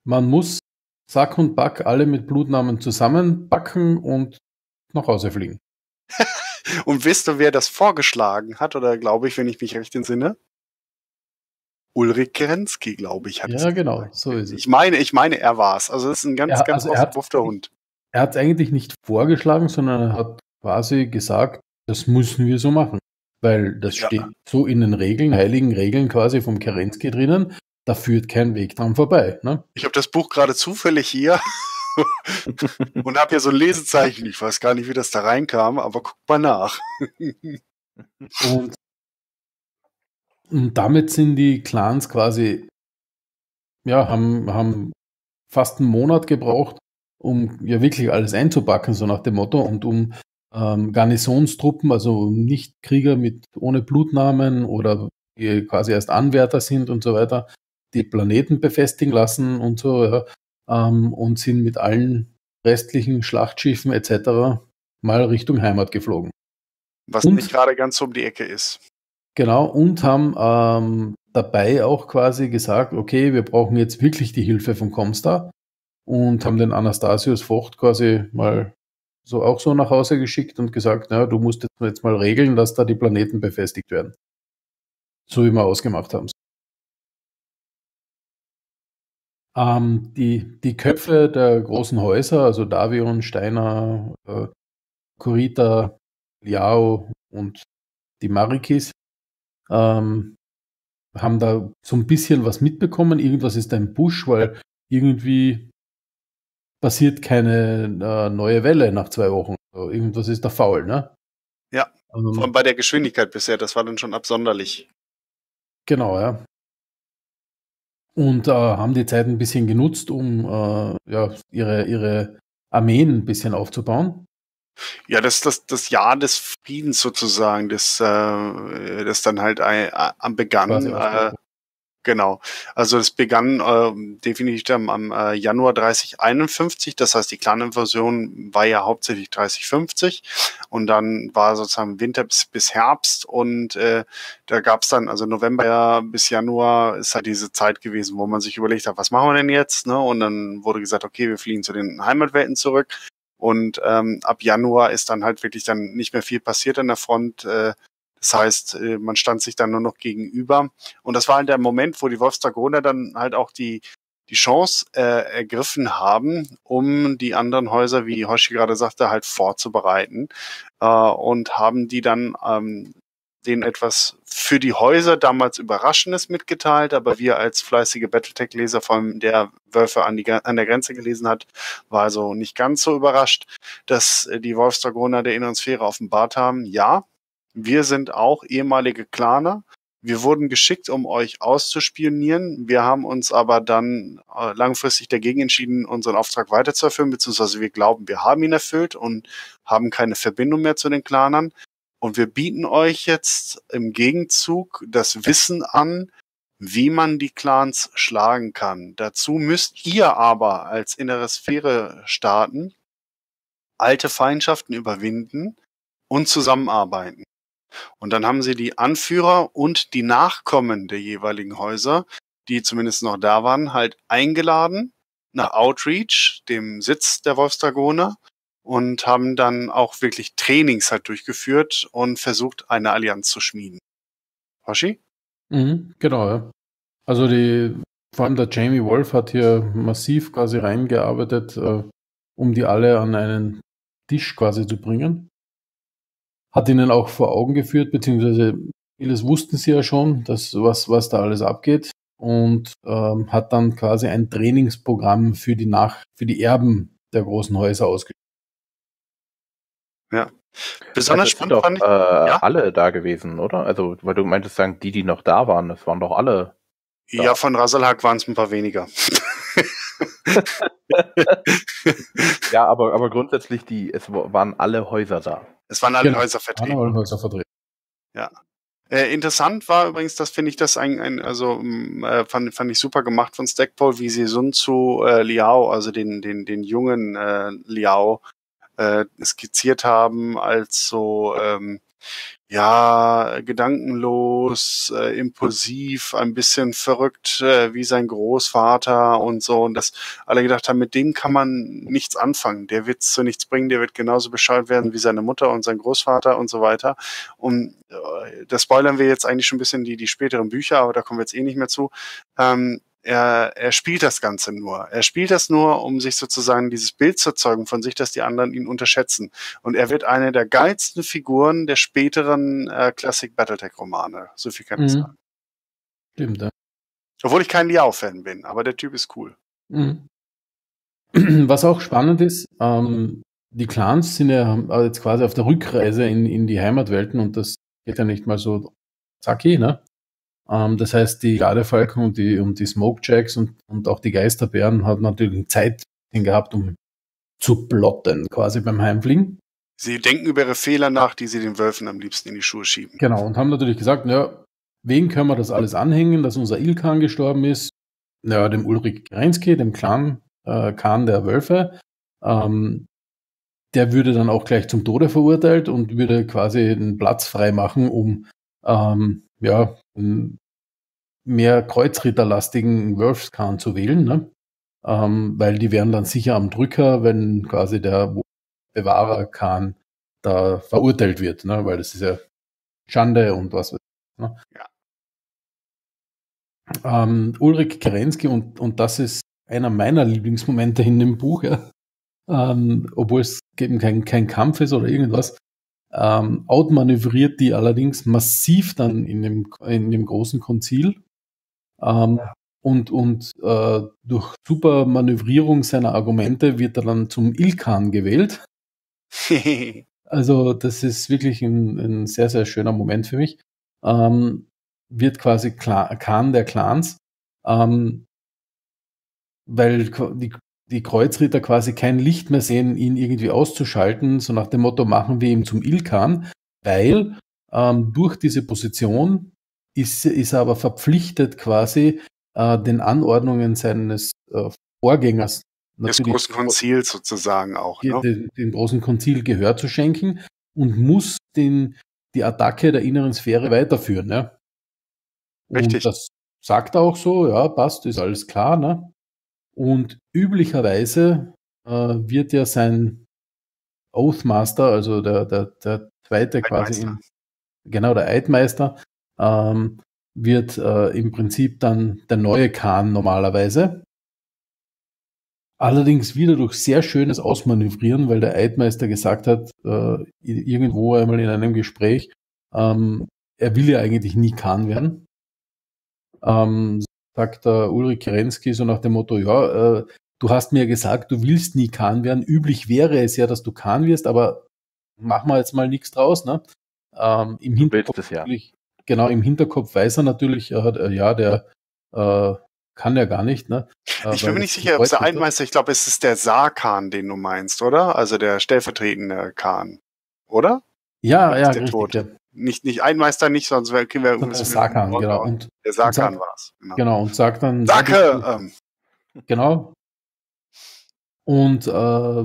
man muss Sack und Back alle mit Blutnamen zusammenbacken und nach Hause fliegen. *laughs* und wisst ihr, wer das vorgeschlagen hat? Oder glaube ich, wenn ich mich recht entsinne? Ulrich Kerensky, glaube ich, hat Ja, genau, so ist es. Ich meine, ich meine, er war es. Also, das ist ein ganz, er, ganz also ausgebuffter Hund. Er hat es eigentlich nicht vorgeschlagen, sondern er hat quasi gesagt, das müssen wir so machen. Weil das ja. steht so in den Regeln, heiligen Regeln quasi vom Kerensky drinnen, da führt kein Weg dran vorbei. Ne? Ich habe das Buch gerade zufällig hier *laughs* und habe hier so ein Lesezeichen. Ich weiß gar nicht, wie das da reinkam, aber guck mal nach. und, und damit sind die Clans quasi, ja, haben, haben fast einen Monat gebraucht, um ja wirklich alles einzupacken, so nach dem Motto, und um ähm, Garnisonstruppen, also nicht Krieger mit ohne Blutnamen oder die quasi erst Anwärter sind und so weiter, die Planeten befestigen lassen und so, ja, ähm, und sind mit allen restlichen Schlachtschiffen etc. mal Richtung Heimat geflogen. Was und, nicht gerade ganz um die Ecke ist. Genau, und haben ähm, dabei auch quasi gesagt, okay, wir brauchen jetzt wirklich die Hilfe von Comstar und haben den Anastasius Vocht quasi mal so auch so nach Hause geschickt und gesagt, na, du musst jetzt mal regeln, dass da die Planeten befestigt werden. So wie wir ausgemacht haben. Ähm, die, die Köpfe der großen Häuser, also Davion, Steiner, äh, Kurita, Liao und die Marikis, ähm, haben da so ein bisschen was mitbekommen. Irgendwas ist im Busch, weil irgendwie passiert keine äh, neue Welle nach zwei Wochen. Also irgendwas ist da faul, ne? Ja, ähm, vor allem bei der Geschwindigkeit bisher, das war dann schon absonderlich. Genau, ja und äh, haben die Zeit ein bisschen genutzt, um äh, ja, ihre, ihre Armeen ein bisschen aufzubauen. Ja, das das das Jahr des Friedens sozusagen, das äh, das dann halt äh, am begann. Äh, Genau. Also es begann äh, definitiv am, äh, Januar 3051. Das heißt, die Clan-Invasion war ja hauptsächlich 3050 und dann war sozusagen Winter bis, bis Herbst und äh, da gab es dann, also November bis Januar ist halt diese Zeit gewesen, wo man sich überlegt hat, was machen wir denn jetzt? Ne? Und dann wurde gesagt, okay, wir fliegen zu den Heimatwelten zurück. Und ähm, ab Januar ist dann halt wirklich dann nicht mehr viel passiert an der Front. Äh, das heißt, äh, man stand sich dann nur noch gegenüber. Und das war halt der Moment, wo die Wolfsdragoner dann halt auch die, die Chance äh, ergriffen haben, um die anderen Häuser, wie Hoshi gerade sagte, halt vorzubereiten. Äh, und haben die dann ähm, denen etwas für die Häuser damals Überraschendes mitgeteilt, aber wir als fleißige Battletech-Leser, vor allem der Wölfe an, die, an der Grenze gelesen hat, war also nicht ganz so überrascht, dass äh, die Wolfsdragoner der inneren Sphäre offenbart haben. Ja, wir sind auch ehemalige Claner. Wir wurden geschickt, um euch auszuspionieren. Wir haben uns aber dann äh, langfristig dagegen entschieden, unseren Auftrag weiterzuerfüllen, beziehungsweise wir glauben, wir haben ihn erfüllt und haben keine Verbindung mehr zu den Clanern. Und wir bieten euch jetzt im Gegenzug das Wissen an, wie man die Clans schlagen kann. Dazu müsst ihr aber als innere Sphäre starten, alte Feindschaften überwinden und zusammenarbeiten. Und dann haben sie die Anführer und die Nachkommen der jeweiligen Häuser, die zumindest noch da waren, halt eingeladen nach Outreach, dem Sitz der Wolfsdragoner, und haben dann auch wirklich Trainings halt durchgeführt und versucht, eine Allianz zu schmieden. Hoshi? Mhm, genau, ja. Also die, vor allem der Jamie Wolf hat hier massiv quasi reingearbeitet, äh, um die alle an einen Tisch quasi zu bringen hat ihnen auch vor Augen geführt, beziehungsweise vieles wussten sie ja schon, dass, was, was da alles abgeht und ähm, hat dann quasi ein Trainingsprogramm für die Nach für die Erben der großen Häuser ausgeführt. Ja. Besonders also spannend doch, fand ich, äh, ja? alle da gewesen, oder? Also, weil du meintest sagen, die, die noch da waren, das waren doch alle. Da. Ja, von Rasalhak waren es ein paar weniger. *laughs* *laughs* *laughs* ja, aber, aber grundsätzlich, die, es waren alle Häuser da. Es waren alle genau. Häuser vertreten. Alle Häuser vertreten. Ja. Äh, interessant war übrigens, das finde ich das ein, ein also äh, fand, fand ich super gemacht von Stackpole, wie sie Sun Tzu äh, Liao, also den, den, den jungen äh, Liao, äh, skizziert haben als so ähm, ja, gedankenlos, äh, impulsiv, ein bisschen verrückt äh, wie sein Großvater und so. Und dass alle gedacht haben, mit dem kann man nichts anfangen. Der wird zu nichts bringen, der wird genauso Bescheid werden wie seine Mutter und sein Großvater und so weiter. Und äh, das spoilern wir jetzt eigentlich schon ein bisschen die, die späteren Bücher, aber da kommen wir jetzt eh nicht mehr zu. Ähm, er, er spielt das Ganze nur. Er spielt das nur, um sich sozusagen dieses Bild zu erzeugen von sich, dass die anderen ihn unterschätzen. Und er wird eine der geilsten Figuren der späteren äh, Classic Battletech-Romane. So viel kann ich mhm. sagen. Stimmt, ja. Obwohl ich kein Liao-Fan bin, aber der Typ ist cool. Mhm. *clears throat* Was auch spannend ist, ähm, die Clans sind ja jetzt quasi auf der Rückreise in, in die Heimatwelten und das geht ja nicht mal so zacki, ne? Ähm, das heißt, die Gardefalken und die, und die Smokejacks und, und auch die Geisterbären haben natürlich Zeit gehabt, um zu plotten, quasi beim Heimfliegen. Sie denken über ihre Fehler nach, die sie den Wölfen am liebsten in die Schuhe schieben. Genau, und haben natürlich gesagt, ja, wen können wir das alles anhängen, dass unser Ilkan gestorben ist? Ja, dem Ulrich Grenzke, dem Clan äh, Khan der Wölfe. Ähm, der würde dann auch gleich zum Tode verurteilt und würde quasi den Platz frei machen, um ähm, ja, mehr kreuzritterlastigen Wolfskahn zu wählen, ne? ähm, weil die wären dann sicher am Drücker, wenn quasi der Bewahrerkahn da verurteilt wird, ne? weil das ist ja Schande und was weiß ich. Ne? Ja. Ähm, Ulrich Kerensky und, und das ist einer meiner Lieblingsmomente in dem Buch, ja. ähm, obwohl es eben kein, kein Kampf ist oder irgendwas, ähm, outmanövriert die allerdings massiv dann in dem, in dem großen Konzil. Ähm, ja. Und, und äh, durch super Manövrierung seiner Argumente wird er dann zum Ilkan gewählt. *laughs* also das ist wirklich ein, ein, sehr, sehr schöner Moment für mich. Ähm, wird quasi Kla Khan der Clans, ähm, weil die, die Kreuzritter quasi kein Licht mehr sehen, ihn irgendwie auszuschalten, so nach dem Motto, machen wir ihn zum Ilkan, weil ähm, durch diese Position ist, ist er aber verpflichtet quasi äh, den Anordnungen seines äh, Vorgängers des großen Konzils sozusagen auch. Ne? Den, den, großen Konzil Gehör zu schenken und muss den, die Attacke der inneren Sphäre weiterführen. Ne? Richtig. Und das sagt er auch so, ja, passt, ist alles klar. Ne? Und üblicherweise äh, wird ja sein Oathmaster, also der, der, der zweite quasi, im, genau der Eidmeister, ähm, wird äh, im Prinzip dann der neue Khan normalerweise. Allerdings wieder durch sehr schönes Ausmanövrieren, weil der Eidmeister gesagt hat, äh, irgendwo einmal in einem Gespräch, ähm, er will ja eigentlich nie Khan werden. Ähm, sagt der Ulrich Kerensky so nach dem Motto, ja, äh, du hast mir gesagt, du willst nie Kahn werden. Üblich wäre es ja, dass du Kahn wirst, aber machen wir jetzt mal nichts draus. Ne? Ähm, Im Hinterkopf es, ja. genau, im Hinterkopf weiß er natürlich, äh, ja, der äh, kann ja gar nicht. Ne? Äh, ich bin mir nicht sicher, ob es der Einmeister, ich glaube, es ist der Saarkhan, den du meinst, oder? Also der stellvertretende Kahn, oder? Ja, ja, richtig, ja nicht, nicht ein Meister nicht, sonst kriegen wir irgendwas. Der Sakan, genau. Und, der Sakan war es. Genau. genau, und sagt dann. Sake! Ähm. Genau. Und äh,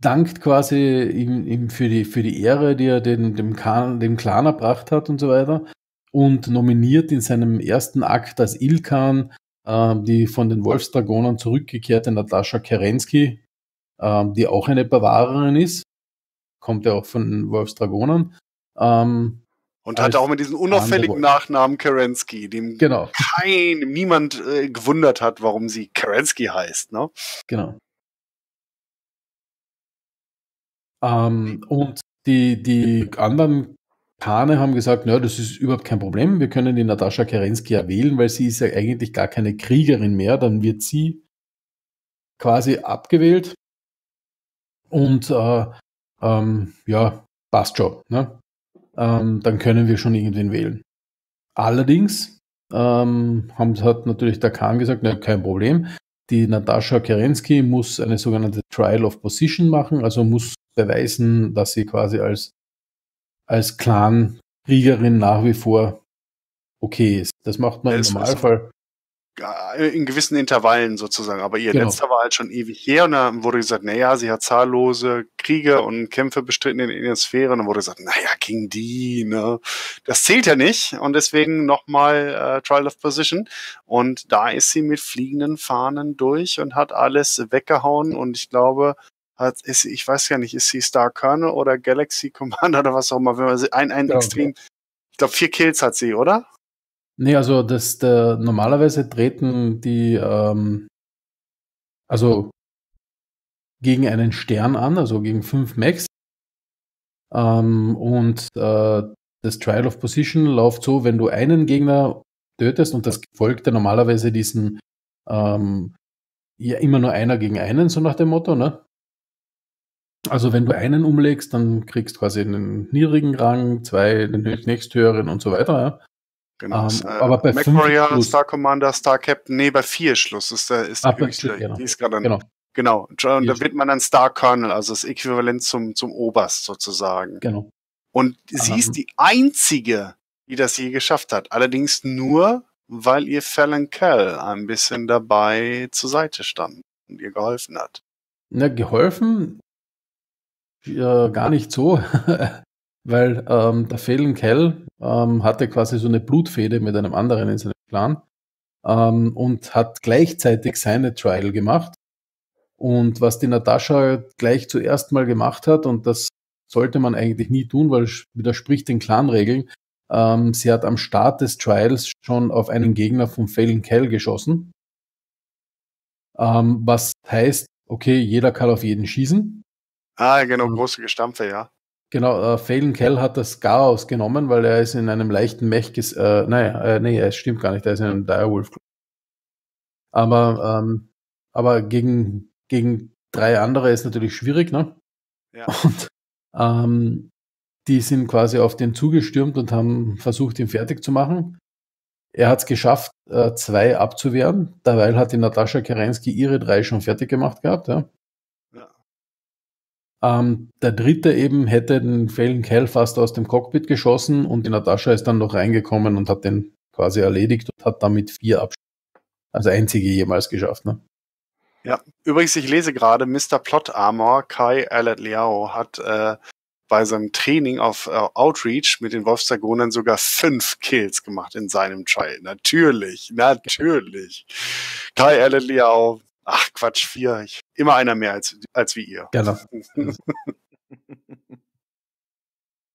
dankt quasi ihm, ihm für, die, für die Ehre, die er den, dem, Khan, dem Clan erbracht hat und so weiter. Und nominiert in seinem ersten Akt als Ilkan äh, die von den Wolfsdragonern zurückgekehrte Natascha Kerensky, äh, die auch eine Bewahrerin ist kommt ja auch von den Wolfsdragonern. Ähm, und hat auch mit diesem unauffälligen Nachnamen Kerensky, dem genau. kein, niemand äh, gewundert hat, warum sie Kerensky heißt, ne? Genau. Ähm, und die, die anderen Kane haben gesagt, na, das ist überhaupt kein Problem, wir können die Natascha Kerensky ja wählen, weil sie ist ja eigentlich gar keine Kriegerin mehr, dann wird sie quasi abgewählt und äh, ähm, ja, passt schon. Ne? Ähm, dann können wir schon irgendwen wählen. Allerdings ähm, haben, hat natürlich der Kahn gesagt, na, kein Problem. die Natascha Kerensky muss eine sogenannte Trial of Position machen, also muss beweisen, dass sie quasi als, als Clan-Kriegerin nach wie vor okay ist. Das macht man das im Normalfall in gewissen Intervallen sozusagen. Aber ihr genau. letzter war halt schon ewig her und dann wurde gesagt, naja, sie hat zahllose Kriege und Kämpfe bestritten in, der Sphäre und dann wurde gesagt, naja, gegen die, ne? Das zählt ja nicht und deswegen nochmal äh, Trial of Position und da ist sie mit fliegenden Fahnen durch und hat alles weggehauen und ich glaube, hat, ist, ich weiß ja nicht, ist sie Star Colonel oder Galaxy Commander oder was auch immer, wenn man sie ein, ein genau. extrem, ich glaube vier Kills hat sie, oder? Nee, also das, der, normalerweise treten die, ähm, also gegen einen Stern an, also gegen fünf Max. Ähm, und äh, das Trial of Position läuft so, wenn du einen Gegner tötest und das folgt ja normalerweise diesen ähm, ja immer nur einer gegen einen, so nach dem Motto, ne? Also wenn du einen umlegst, dann kriegst du quasi einen niedrigen Rang, zwei den nächsthöheren und so weiter. Ja? Genau. Um, ähm, äh, aber bei MacWarrior, Star Commander, Star Captain, nee, bei vier Schluss ist der, ist ah, höchste. Genau. Die ist gerade genau. Genau. Und da wird man dann Star Colonel, also das Äquivalent zum, zum Oberst sozusagen. Genau. Und sie um, ist die einzige, die das je geschafft hat. Allerdings nur, weil ihr Fallon Kell ein bisschen dabei zur Seite stand und ihr geholfen hat. Na, geholfen? Ja, gar nicht so. *laughs* weil ähm, der Phelan Kell ähm, hatte quasi so eine Blutfede mit einem anderen in seinem Clan ähm, und hat gleichzeitig seine Trial gemacht. Und was die Natascha gleich zuerst mal gemacht hat, und das sollte man eigentlich nie tun, weil es widerspricht den Clan-Regeln, ähm, sie hat am Start des Trials schon auf einen Gegner vom Phelan Kell geschossen. Ähm, was heißt, okay, jeder kann auf jeden schießen. Ah, genau, große Gestampfe, ja. Genau, äh, Phelan Kell hat das Garaus genommen, weil er ist in einem leichten Mech, äh, naja, äh, nee, es stimmt gar nicht, er ist in einem Direwolf. Aber, ähm, aber gegen, gegen drei andere ist natürlich schwierig, ne? Ja. *laughs* Und ähm, die sind quasi auf den zugestürmt und haben versucht, ihn fertig zu machen. Er hat es geschafft, äh, zwei abzuwehren. Derweil hat die Natascha Kerensky ihre drei schon fertig gemacht gehabt. Ja. Ähm, der dritte eben hätte den Phelan Kell fast aus dem Cockpit geschossen und die Natascha ist dann noch reingekommen und hat den quasi erledigt und hat damit vier Abschüsse, also einzige jemals geschafft. Ne? Ja, übrigens, ich lese gerade, Mr. Plot Armor, Kai Alet Liao, hat äh, bei seinem Training auf äh, Outreach mit den Wolfsdragonern sogar fünf Kills gemacht in seinem Trial. Natürlich, natürlich. Kai Alet Liao, Ach Quatsch, vier. Ich, immer einer mehr als, als wie ihr. Genau. *laughs*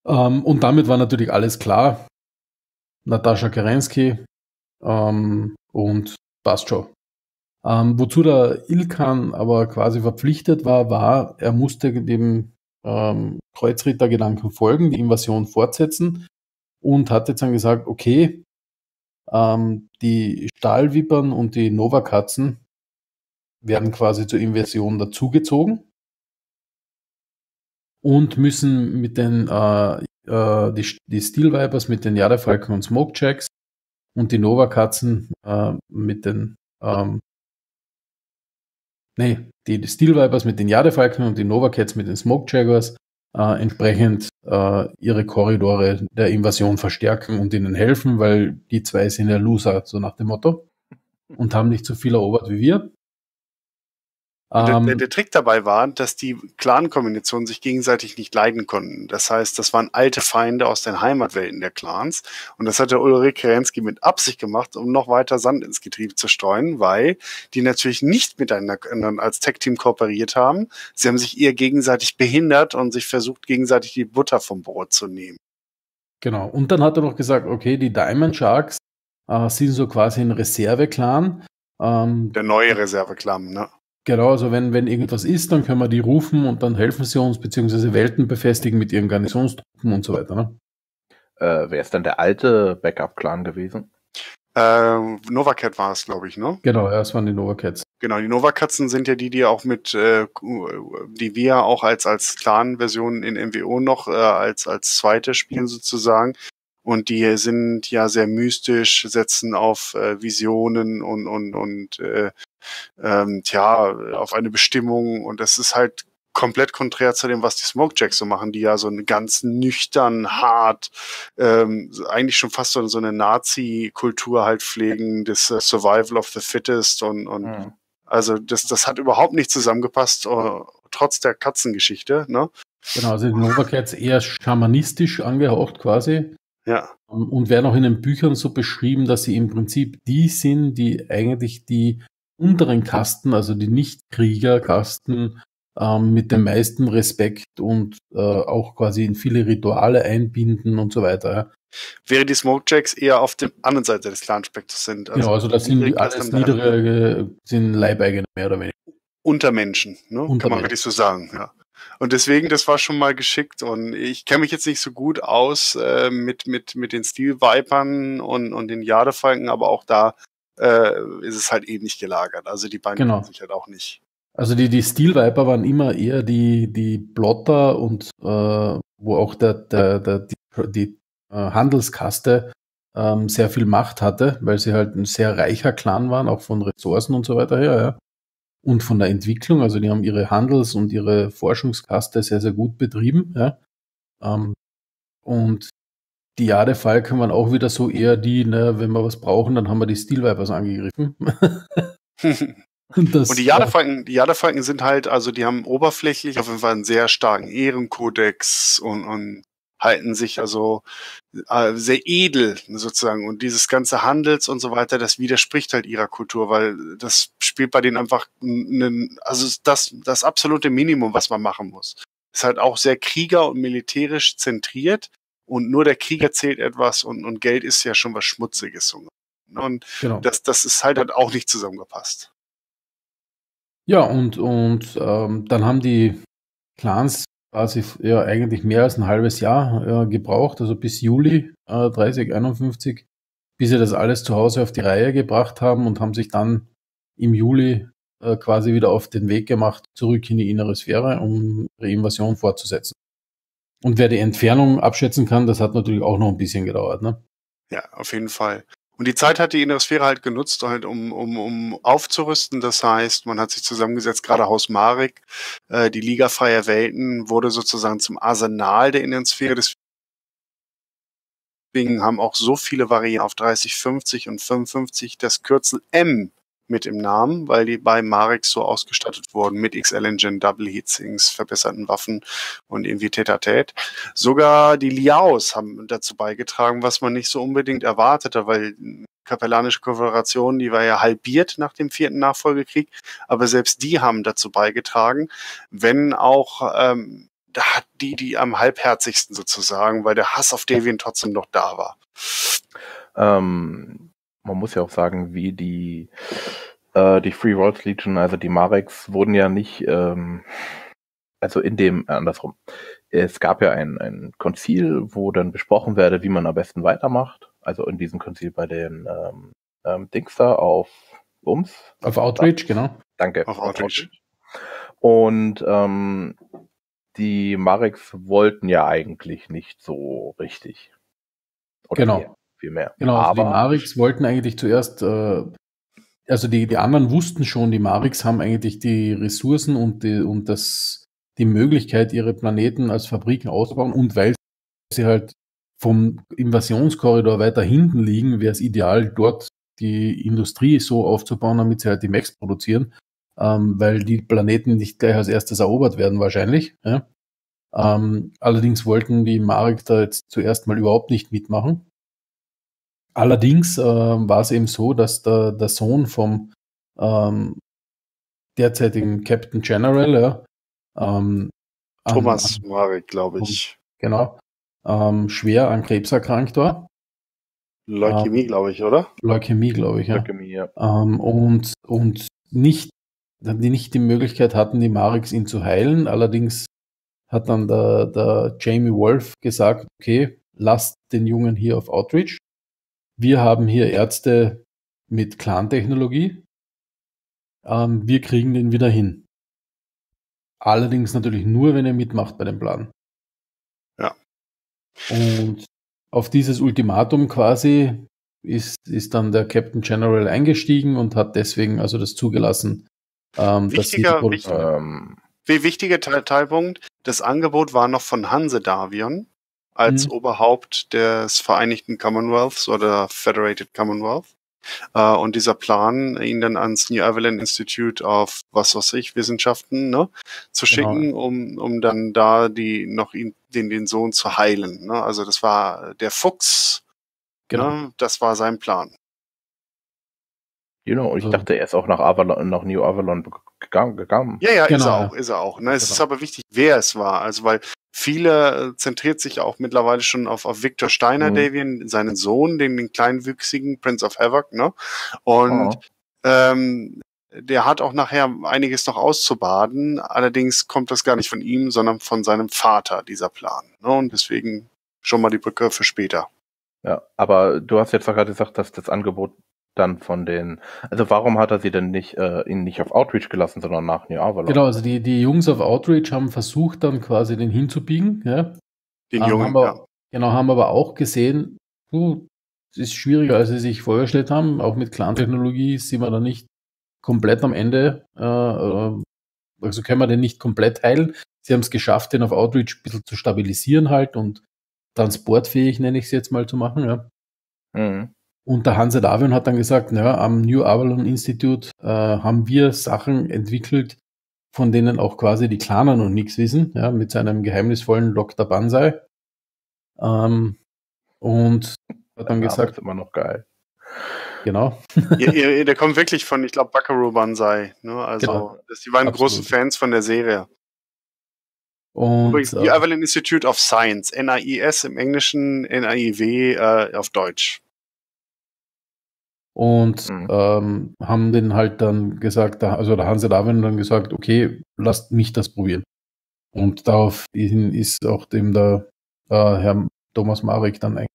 ähm, und damit war natürlich alles klar. Natascha Kerensky ähm, und passt schon. Ähm, wozu der Ilkan aber quasi verpflichtet war, war, er musste dem ähm, Kreuzrittergedanken folgen, die Invasion fortsetzen und hat jetzt dann gesagt, okay, ähm, die Stahlwippern und die Nova-Katzen werden quasi zur Inversion dazugezogen und müssen mit den äh, äh, die, die Steel Vipers mit den Jadefalken und Smoke Jacks und die Nova Katzen äh, mit den ähm, nee, die Steel Vipers mit den Jadefalken und die Nova Cats mit den Smoke Jaggers äh, entsprechend äh, ihre Korridore der Invasion verstärken und ihnen helfen, weil die zwei sind ja Loser, so nach dem Motto, und haben nicht so viel erobert wie wir. Der, der, ähm. der, Trick dabei war, dass die Clan-Kombinationen sich gegenseitig nicht leiden konnten. Das heißt, das waren alte Feinde aus den Heimatwelten der Clans. Und das hat der Ulrich Kerensky mit Absicht gemacht, um noch weiter Sand ins Getriebe zu streuen, weil die natürlich nicht miteinander als Tech-Team kooperiert haben. Sie haben sich eher gegenseitig behindert und sich versucht, gegenseitig die Butter vom Brot zu nehmen. Genau. Und dann hat er noch gesagt, okay, die Diamond Sharks äh, sind so quasi ein Reserve-Clan. Ähm, der neue Reserve-Clan, ne? Genau, also wenn, wenn irgendwas ist, dann können wir die rufen und dann helfen sie uns, beziehungsweise Welten befestigen mit ihren Garnisonstruppen und so weiter. Ne? Äh, wer ist dann der alte Backup-Clan gewesen? Äh, Novacat war es, glaube ich, ne? Genau, ja, es waren die Novacats. Genau, die Novakatzen sind ja die, die auch mit, äh, die wir auch als, als Clan-Version in MWO noch äh, als, als zweite spielen sozusagen. Und die sind ja sehr mystisch, setzen auf äh, Visionen und, und, und äh, ähm, tja, auf eine Bestimmung und das ist halt komplett konträr zu dem, was die Smokejacks so machen, die ja so eine ganz nüchtern, hart, ähm, eigentlich schon fast so, so eine Nazi-Kultur halt pflegen, das uh, Survival of the Fittest und, und mhm. also das, das hat überhaupt nicht zusammengepasst, uh, trotz der Katzengeschichte, ne? Genau, also die Novacats eher schamanistisch angehaucht quasi. Ja. Und werden auch in den Büchern so beschrieben, dass sie im Prinzip die sind, die eigentlich die unteren Kasten, also die Nicht-Krieger-Kasten, ähm, mit dem meisten Respekt und äh, auch quasi in viele Rituale einbinden und so weiter. Ja. Wäre die Smokejacks eher auf der anderen Seite des Clanspektors sind. Also genau, also das sind die alles niedere, sind Leibeigene mehr oder weniger. Untermenschen, ne? Untermenschen. kann man wirklich so sagen, ja. Und deswegen, das war schon mal geschickt. Und ich kenne mich jetzt nicht so gut aus äh, mit, mit, mit den Steel Vipern und, und den Jadefalken, aber auch da äh, ist es halt ähnlich gelagert. Also die beiden genau. sich halt auch nicht. Also die, die Steel Viper waren immer eher die, die Plotter und äh, wo auch der, der, der, die, die äh, Handelskaste ähm, sehr viel Macht hatte, weil sie halt ein sehr reicher Clan waren, auch von Ressourcen und so weiter her, ja. Und von der Entwicklung, also die haben ihre Handels- und ihre Forschungskaste sehr, sehr gut betrieben, ja. Ähm, und die Jade Falken waren auch wieder so eher die, ne, wenn wir was brauchen, dann haben wir die Steel Vipers angegriffen. *laughs* Das, und die Jadefalken, die Jadefalken sind halt, also die haben oberflächlich auf jeden Fall einen sehr starken Ehrenkodex und, und halten sich also äh, sehr edel sozusagen. Und dieses ganze Handels und so weiter, das widerspricht halt ihrer Kultur, weil das spielt bei denen einfach einen, also das, das absolute Minimum, was man machen muss. Ist halt auch sehr krieger- und militärisch zentriert und nur der Krieger zählt etwas und, und Geld ist ja schon was Schmutziges. Und genau. das, das ist halt, halt auch nicht zusammengepasst. Ja, und, und ähm, dann haben die Clans quasi ja eigentlich mehr als ein halbes Jahr äh, gebraucht, also bis Juli äh, 3051, bis sie das alles zu Hause auf die Reihe gebracht haben und haben sich dann im Juli äh, quasi wieder auf den Weg gemacht, zurück in die innere Sphäre, um ihre Invasion fortzusetzen. Und wer die Entfernung abschätzen kann, das hat natürlich auch noch ein bisschen gedauert, ne? Ja, auf jeden Fall. Und die Zeit hat die innere Sphäre halt genutzt, halt um, um, um aufzurüsten. Das heißt, man hat sich zusammengesetzt, gerade Haus Marek, äh, die Liga Freier Welten wurde sozusagen zum Arsenal der inneren Sphäre. Deswegen haben auch so viele Varianten auf 30, 50 und 55 das Kürzel M mit im Namen, weil die bei Marek so ausgestattet wurden mit XL Engine, Double Heatsinks, verbesserten Waffen und irgendwie Tetatät. Sogar die Liaos haben dazu beigetragen, was man nicht so unbedingt erwartete, weil kapellanische Konföderation, die war ja halbiert nach dem vierten Nachfolgekrieg, aber selbst die haben dazu beigetragen, wenn auch ähm, da hat die, die am halbherzigsten sozusagen, weil der Hass auf Deviant trotzdem noch da war. Ähm, man muss ja auch sagen, wie die, äh, die Free World Legion, also die Mareks, wurden ja nicht, ähm, also in dem, äh, andersrum. Es gab ja ein, ein Konzil, wo dann besprochen werde, wie man am besten weitermacht. Also in diesem Konzil bei den ähm, ähm, Dings da auf Ums. Auf Outreach, genau. Danke. Auf Outreach. Und ähm, die Mareks wollten ja eigentlich nicht so richtig. Oder genau. Mehr viel mehr. Genau, also die Marix wollten eigentlich zuerst, äh, also die, die anderen wussten schon, die Marix haben eigentlich die Ressourcen und, die, und das, die Möglichkeit, ihre Planeten als Fabriken auszubauen und weil sie halt vom Invasionskorridor weiter hinten liegen, wäre es ideal, dort die Industrie so aufzubauen, damit sie halt die Max produzieren, ähm, weil die Planeten nicht gleich als erstes erobert werden wahrscheinlich. Ja? Ähm, allerdings wollten die Marek da jetzt zuerst mal überhaupt nicht mitmachen. Allerdings äh, war es eben so, dass der, der Sohn vom ähm, derzeitigen Captain General, ja, ähm, Thomas an, Marek, glaube ich. Genau. Ähm, schwer an Krebs erkrankt war. Leukämie, ähm, glaube ich, oder? Leukämie, glaube ich, ja. Leukämie, ja. Ähm, und, und nicht, die nicht die Möglichkeit hatten, die Mareks ihn zu heilen. Allerdings hat dann der, der Jamie Wolf gesagt, okay, lasst den Jungen hier auf Outreach wir haben hier Ärzte mit Clan-Technologie. Ähm, wir kriegen den wieder hin. Allerdings natürlich nur, wenn er mitmacht bei dem Plan. Ja. Und auf dieses Ultimatum quasi ist, ist dann der Captain General eingestiegen und hat deswegen also das zugelassen. Ähm, wichtiger, dass wichtig, ähm, wie wichtiger Teilpunkt, das Angebot war noch von Hanse Davion als mhm. Oberhaupt des Vereinigten Commonwealths oder Federated Commonwealth. Uh, und dieser Plan, ihn dann ans New Evelyn Institute of was weiß ich, Wissenschaften, ne, zu genau. schicken, um, um dann da die noch ihn, den, den Sohn zu heilen. Ne? Also das war der Fuchs, genau. ne? das war sein Plan. Genau, und ich dachte, er ist auch nach Avalon, nach New Avalon gegangen. Ja, ja, genau. ist er auch, ist er auch. Ne? Es genau. ist aber wichtig, wer es war. Also, weil viele äh, zentriert sich auch mittlerweile schon auf, auf Victor Steiner, mhm. Davian, seinen Sohn, den, den kleinwüchsigen Prince of Havoc, ne? Und oh. ähm, der hat auch nachher einiges noch auszubaden. Allerdings kommt das gar nicht von ihm, sondern von seinem Vater, dieser Plan. Ne? Und deswegen schon mal die Brücke für später. Ja, aber du hast jetzt gerade gesagt, dass das Angebot dann von den, also warum hat er sie denn nicht, äh, ihn nicht auf Outreach gelassen, sondern nach New Avalon? Genau, also die, die Jungs auf Outreach haben versucht dann quasi den hinzubiegen, ja. Den Jungen, haben aber, ja. Genau, haben aber auch gesehen, uh, es ist schwieriger, als sie sich vorgestellt haben. Auch mit Clan-Technologie sind wir da nicht komplett am Ende, äh, äh, also können wir den nicht komplett heilen. Sie haben es geschafft, den auf Outreach ein bisschen zu stabilisieren halt und transportfähig, nenne ich es jetzt mal, zu machen, ja. Mhm. Und der Hanse Davion hat dann gesagt, naja, am New Avalon Institute äh, haben wir Sachen entwickelt, von denen auch quasi die Klaner noch nichts wissen, ja, mit seinem geheimnisvollen Dr. Banzai. Ähm, und hat dann gesagt. Ist immer noch geil. Genau. ihr, ihr, der kommt wirklich von, ich glaube, Buckaroo Banzai. Ne? Also, genau. das, die waren Absolut. große Fans von der Serie. Und, Übrigens, New äh, Avalon Institute of Science, NAIS im Englischen, NAIW äh, auf Deutsch und mhm. ähm, haben den halt dann gesagt, also der Hanse Darwin dann gesagt, okay, lasst mich das probieren. Und daraufhin ist auch dem der äh, Herr Thomas Marek dann eigentlich.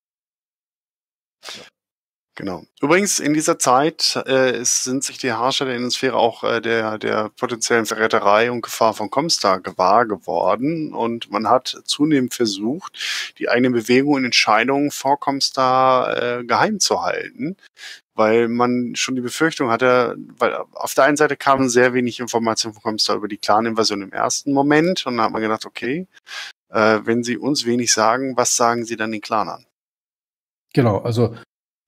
Genau. Übrigens, in dieser Zeit äh, sind sich die Herrscher der Innensphäre auch äh, der, der potenziellen Verräterei und Gefahr von Comstar gewahr geworden und man hat zunehmend versucht, die eigene Bewegung und Entscheidungen vor Comstar äh, geheim zu halten weil man schon die Befürchtung hatte, weil auf der einen Seite kamen sehr wenig Informationen von Comstar über die Clan-Invasion im ersten Moment und dann hat man gedacht, okay, äh, wenn sie uns wenig sagen, was sagen sie dann den Clanern? Genau, also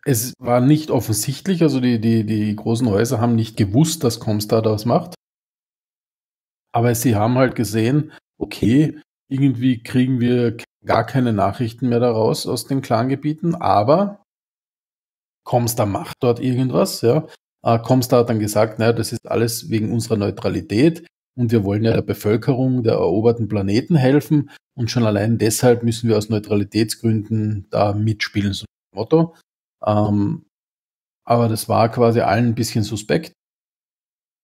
es war nicht offensichtlich, also die, die, die großen Häuser haben nicht gewusst, dass Comstar das macht. Aber sie haben halt gesehen, okay, irgendwie kriegen wir gar keine Nachrichten mehr daraus aus den Clangebieten, aber Comstar macht dort irgendwas, ja. Äh, Comstar hat dann gesagt, naja, das ist alles wegen unserer Neutralität und wir wollen ja der Bevölkerung der eroberten Planeten helfen und schon allein deshalb müssen wir aus Neutralitätsgründen da mitspielen, so ein Motto. Ähm, aber das war quasi allen ein bisschen suspekt.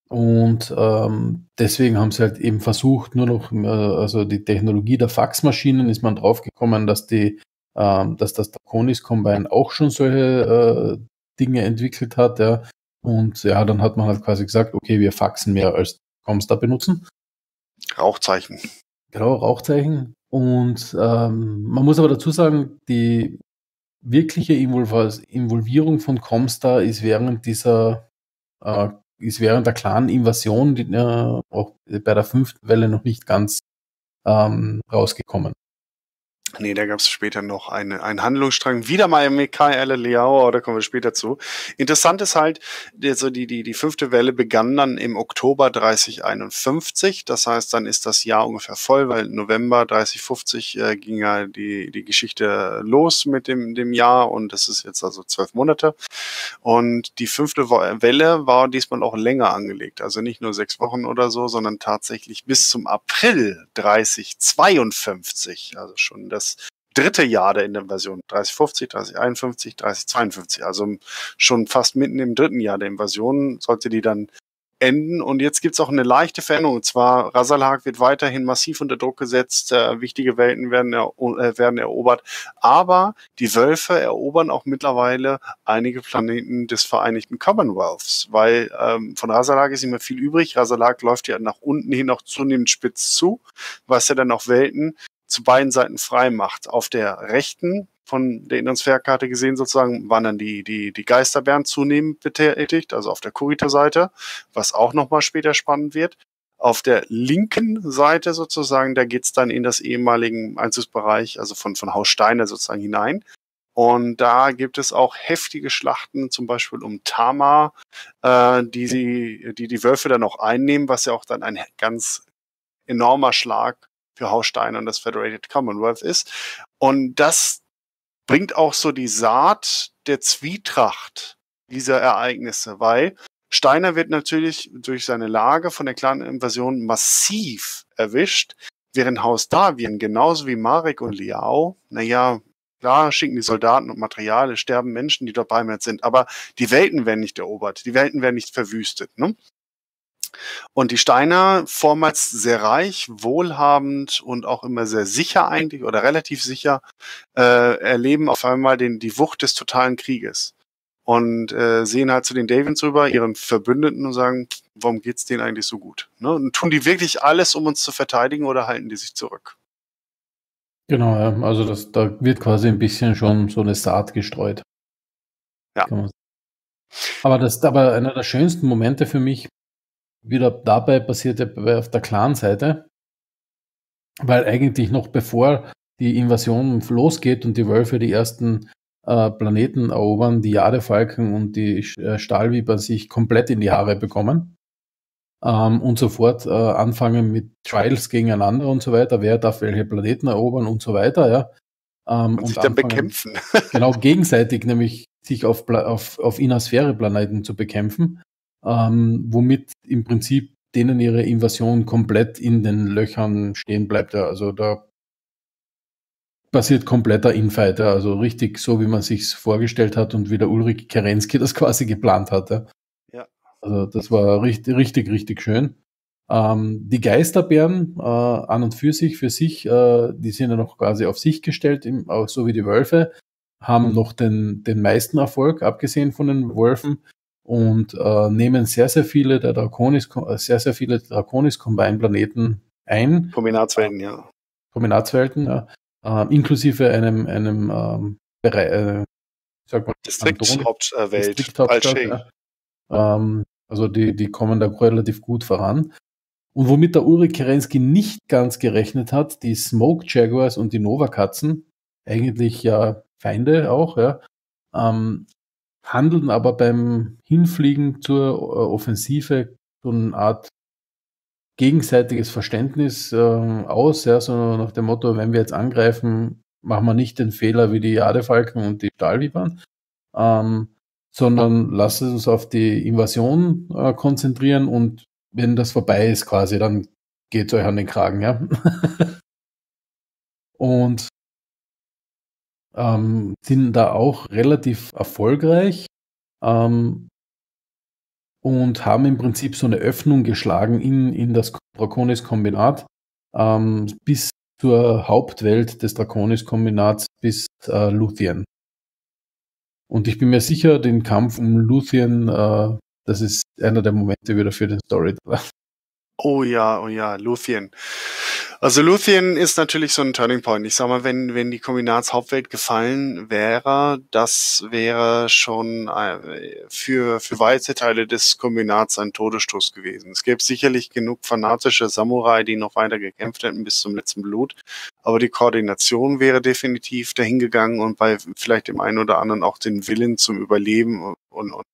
Und ähm, deswegen haben sie halt eben versucht, nur noch, äh, also die Technologie der Faxmaschinen ist man draufgekommen, dass die ähm, dass das Draconis Combine auch schon solche äh, Dinge entwickelt hat, ja. Und ja, dann hat man halt quasi gesagt, okay, wir faxen mehr als Comstar benutzen. Rauchzeichen. Genau, Rauchzeichen. Und ähm, man muss aber dazu sagen, die wirkliche Involvierung von Comstar ist während dieser, äh, ist während der Clan-Invasion, die äh, auch bei der fünften Welle noch nicht ganz ähm, rausgekommen. Nee, da gab es später noch eine, einen Handlungsstrang. Wieder mal mit K.L. Liao, da kommen wir später zu. Interessant ist halt, also die, die, die fünfte Welle begann dann im Oktober 3051. Das heißt, dann ist das Jahr ungefähr voll, weil November 3050 äh, ging ja die, die Geschichte los mit dem, dem Jahr und das ist jetzt also zwölf Monate. Und die fünfte Welle war diesmal auch länger angelegt. Also nicht nur sechs Wochen oder so, sondern tatsächlich bis zum April 3052. Also schon das das dritte Jahr der Invasion. 3050, 3051, 3052. Also schon fast mitten im dritten Jahr der Invasion sollte die dann enden. Und jetzt gibt es auch eine leichte Veränderung. Und zwar, Rasalhag wird weiterhin massiv unter Druck gesetzt, äh, wichtige Welten werden, er, äh, werden erobert. Aber die Wölfe erobern auch mittlerweile einige Planeten des Vereinigten Commonwealths, weil ähm, von Rasalhag ist immer viel übrig. Rasalhag läuft ja nach unten hin auch zunehmend spitz zu, was ja dann auch Welten zu beiden Seiten frei macht. Auf der rechten von der Intransferkarte gesehen sozusagen, waren dann die, die, die Geisterbären zunehmend betätigt, also auf der Kurita-Seite, was auch nochmal später spannend wird. Auf der linken Seite sozusagen, da geht's dann in das ehemaligen Einzugsbereich, also von, von Haus Steiner sozusagen hinein. Und da gibt es auch heftige Schlachten, zum Beispiel um Tama, äh, die, sie, die die Wölfe dann auch einnehmen, was ja auch dann ein ganz enormer Schlag für Haus Steiner und das Federated Commonwealth ist. Und das bringt auch so die Saat der Zwietracht dieser Ereignisse, weil Steiner wird natürlich durch seine Lage von der Clan-Invasion massiv erwischt, während Haus Davien genauso wie Marek und Liao, naja, klar schicken die Soldaten und Material, sterben Menschen, die dort beheimatet sind, aber die Welten werden nicht erobert, die Welten werden nicht verwüstet. Ne? Und die Steiner, vormals sehr reich, wohlhabend und auch immer sehr sicher eigentlich oder relativ sicher, äh, erleben auf einmal den, die Wucht des totalen Krieges. Und äh, sehen halt zu den Davians rüber, ihren Verbündeten und sagen, warum geht's denen eigentlich so gut? Ne? Und tun die wirklich alles, um uns zu verteidigen oder halten die sich zurück? Genau, ja. also das, da wird quasi ein bisschen schon so eine Saat gestreut. Ja. Aber das aber einer der schönsten Momente für mich wieder dabei passiert ja auf der Clan-Seite, weil eigentlich noch bevor die Invasion losgeht und die Wölfe die ersten äh, Planeten erobern, die Jadefalken und die äh, Stahlwiber sich komplett in die Haare bekommen ähm, und sofort äh, anfangen mit Trials gegeneinander und so weiter, wer darf welche Planeten erobern und so weiter, ja. Ähm, und, und sich dann bekämpfen. genau, *laughs* gegenseitig nämlich sich auf, auf, auf Innersphäre-Planeten zu bekämpfen ähm, womit im Prinzip denen ihre Invasion komplett in den Löchern stehen bleibt. Ja. Also da passiert kompletter Infight, ja. also richtig so, wie man sich vorgestellt hat und wie der Ulrich Kerensky *laughs* das quasi geplant hatte. Ja. Also das war richtig, richtig, richtig schön. Ähm, die Geisterbären äh, an und für sich, für sich, äh, die sind ja noch quasi auf sich gestellt, im, auch so wie die Wölfe, haben noch den, den meisten Erfolg, abgesehen von den Wölfen und äh, nehmen sehr, sehr viele der Draconis, sehr, sehr viele Draconis Combine Planeten ein. Kombinatswelten, ja. Kombinatswelten, ja. Äh, inklusive einem, einem ähm, Bereich, äh, sag mal, Distrikthauptwelt, Distrikthauptstadt, ja. ähm, Also die, die kommen da relativ gut voran. Und womit der Ulrich Kerensky nicht ganz gerechnet hat, die Smoke Jaguars und die Nova Katzen, eigentlich ja Feinde auch, ja, ähm, handeln aber beim Hinfliegen zur äh, Offensive so eine Art gegenseitiges Verständnis äh, aus, ja, so nach dem Motto, wenn wir jetzt angreifen, machen wir nicht den Fehler wie die Jadefalken und die Stahlvipern, ähm, sondern lassen uns auf die Invasion äh, konzentrieren und wenn das vorbei ist quasi, dann geht euch an den Kragen, ja. *laughs* und ähm, sind da auch relativ erfolgreich ähm, und haben im Prinzip so eine Öffnung geschlagen in, in das Draconis-Kombinat ähm, bis zur Hauptwelt des Draconis-Kombinats bis äh, Luthien. Und ich bin mir sicher, den Kampf um Luthien, äh, das ist einer der Momente wieder für den Story. Oh ja, oh ja, Luthien. Also Luthien ist natürlich so ein Turning Point. Ich sag mal, wenn, wenn die Kombinatshauptwelt gefallen wäre, das wäre schon äh, für, für weite Teile des Kombinats ein Todesstoß gewesen. Es gäbe sicherlich genug fanatische Samurai, die noch weiter gekämpft hätten bis zum letzten Blut. Aber die Koordination wäre definitiv dahingegangen und bei vielleicht dem einen oder anderen auch den Willen zum Überleben und, und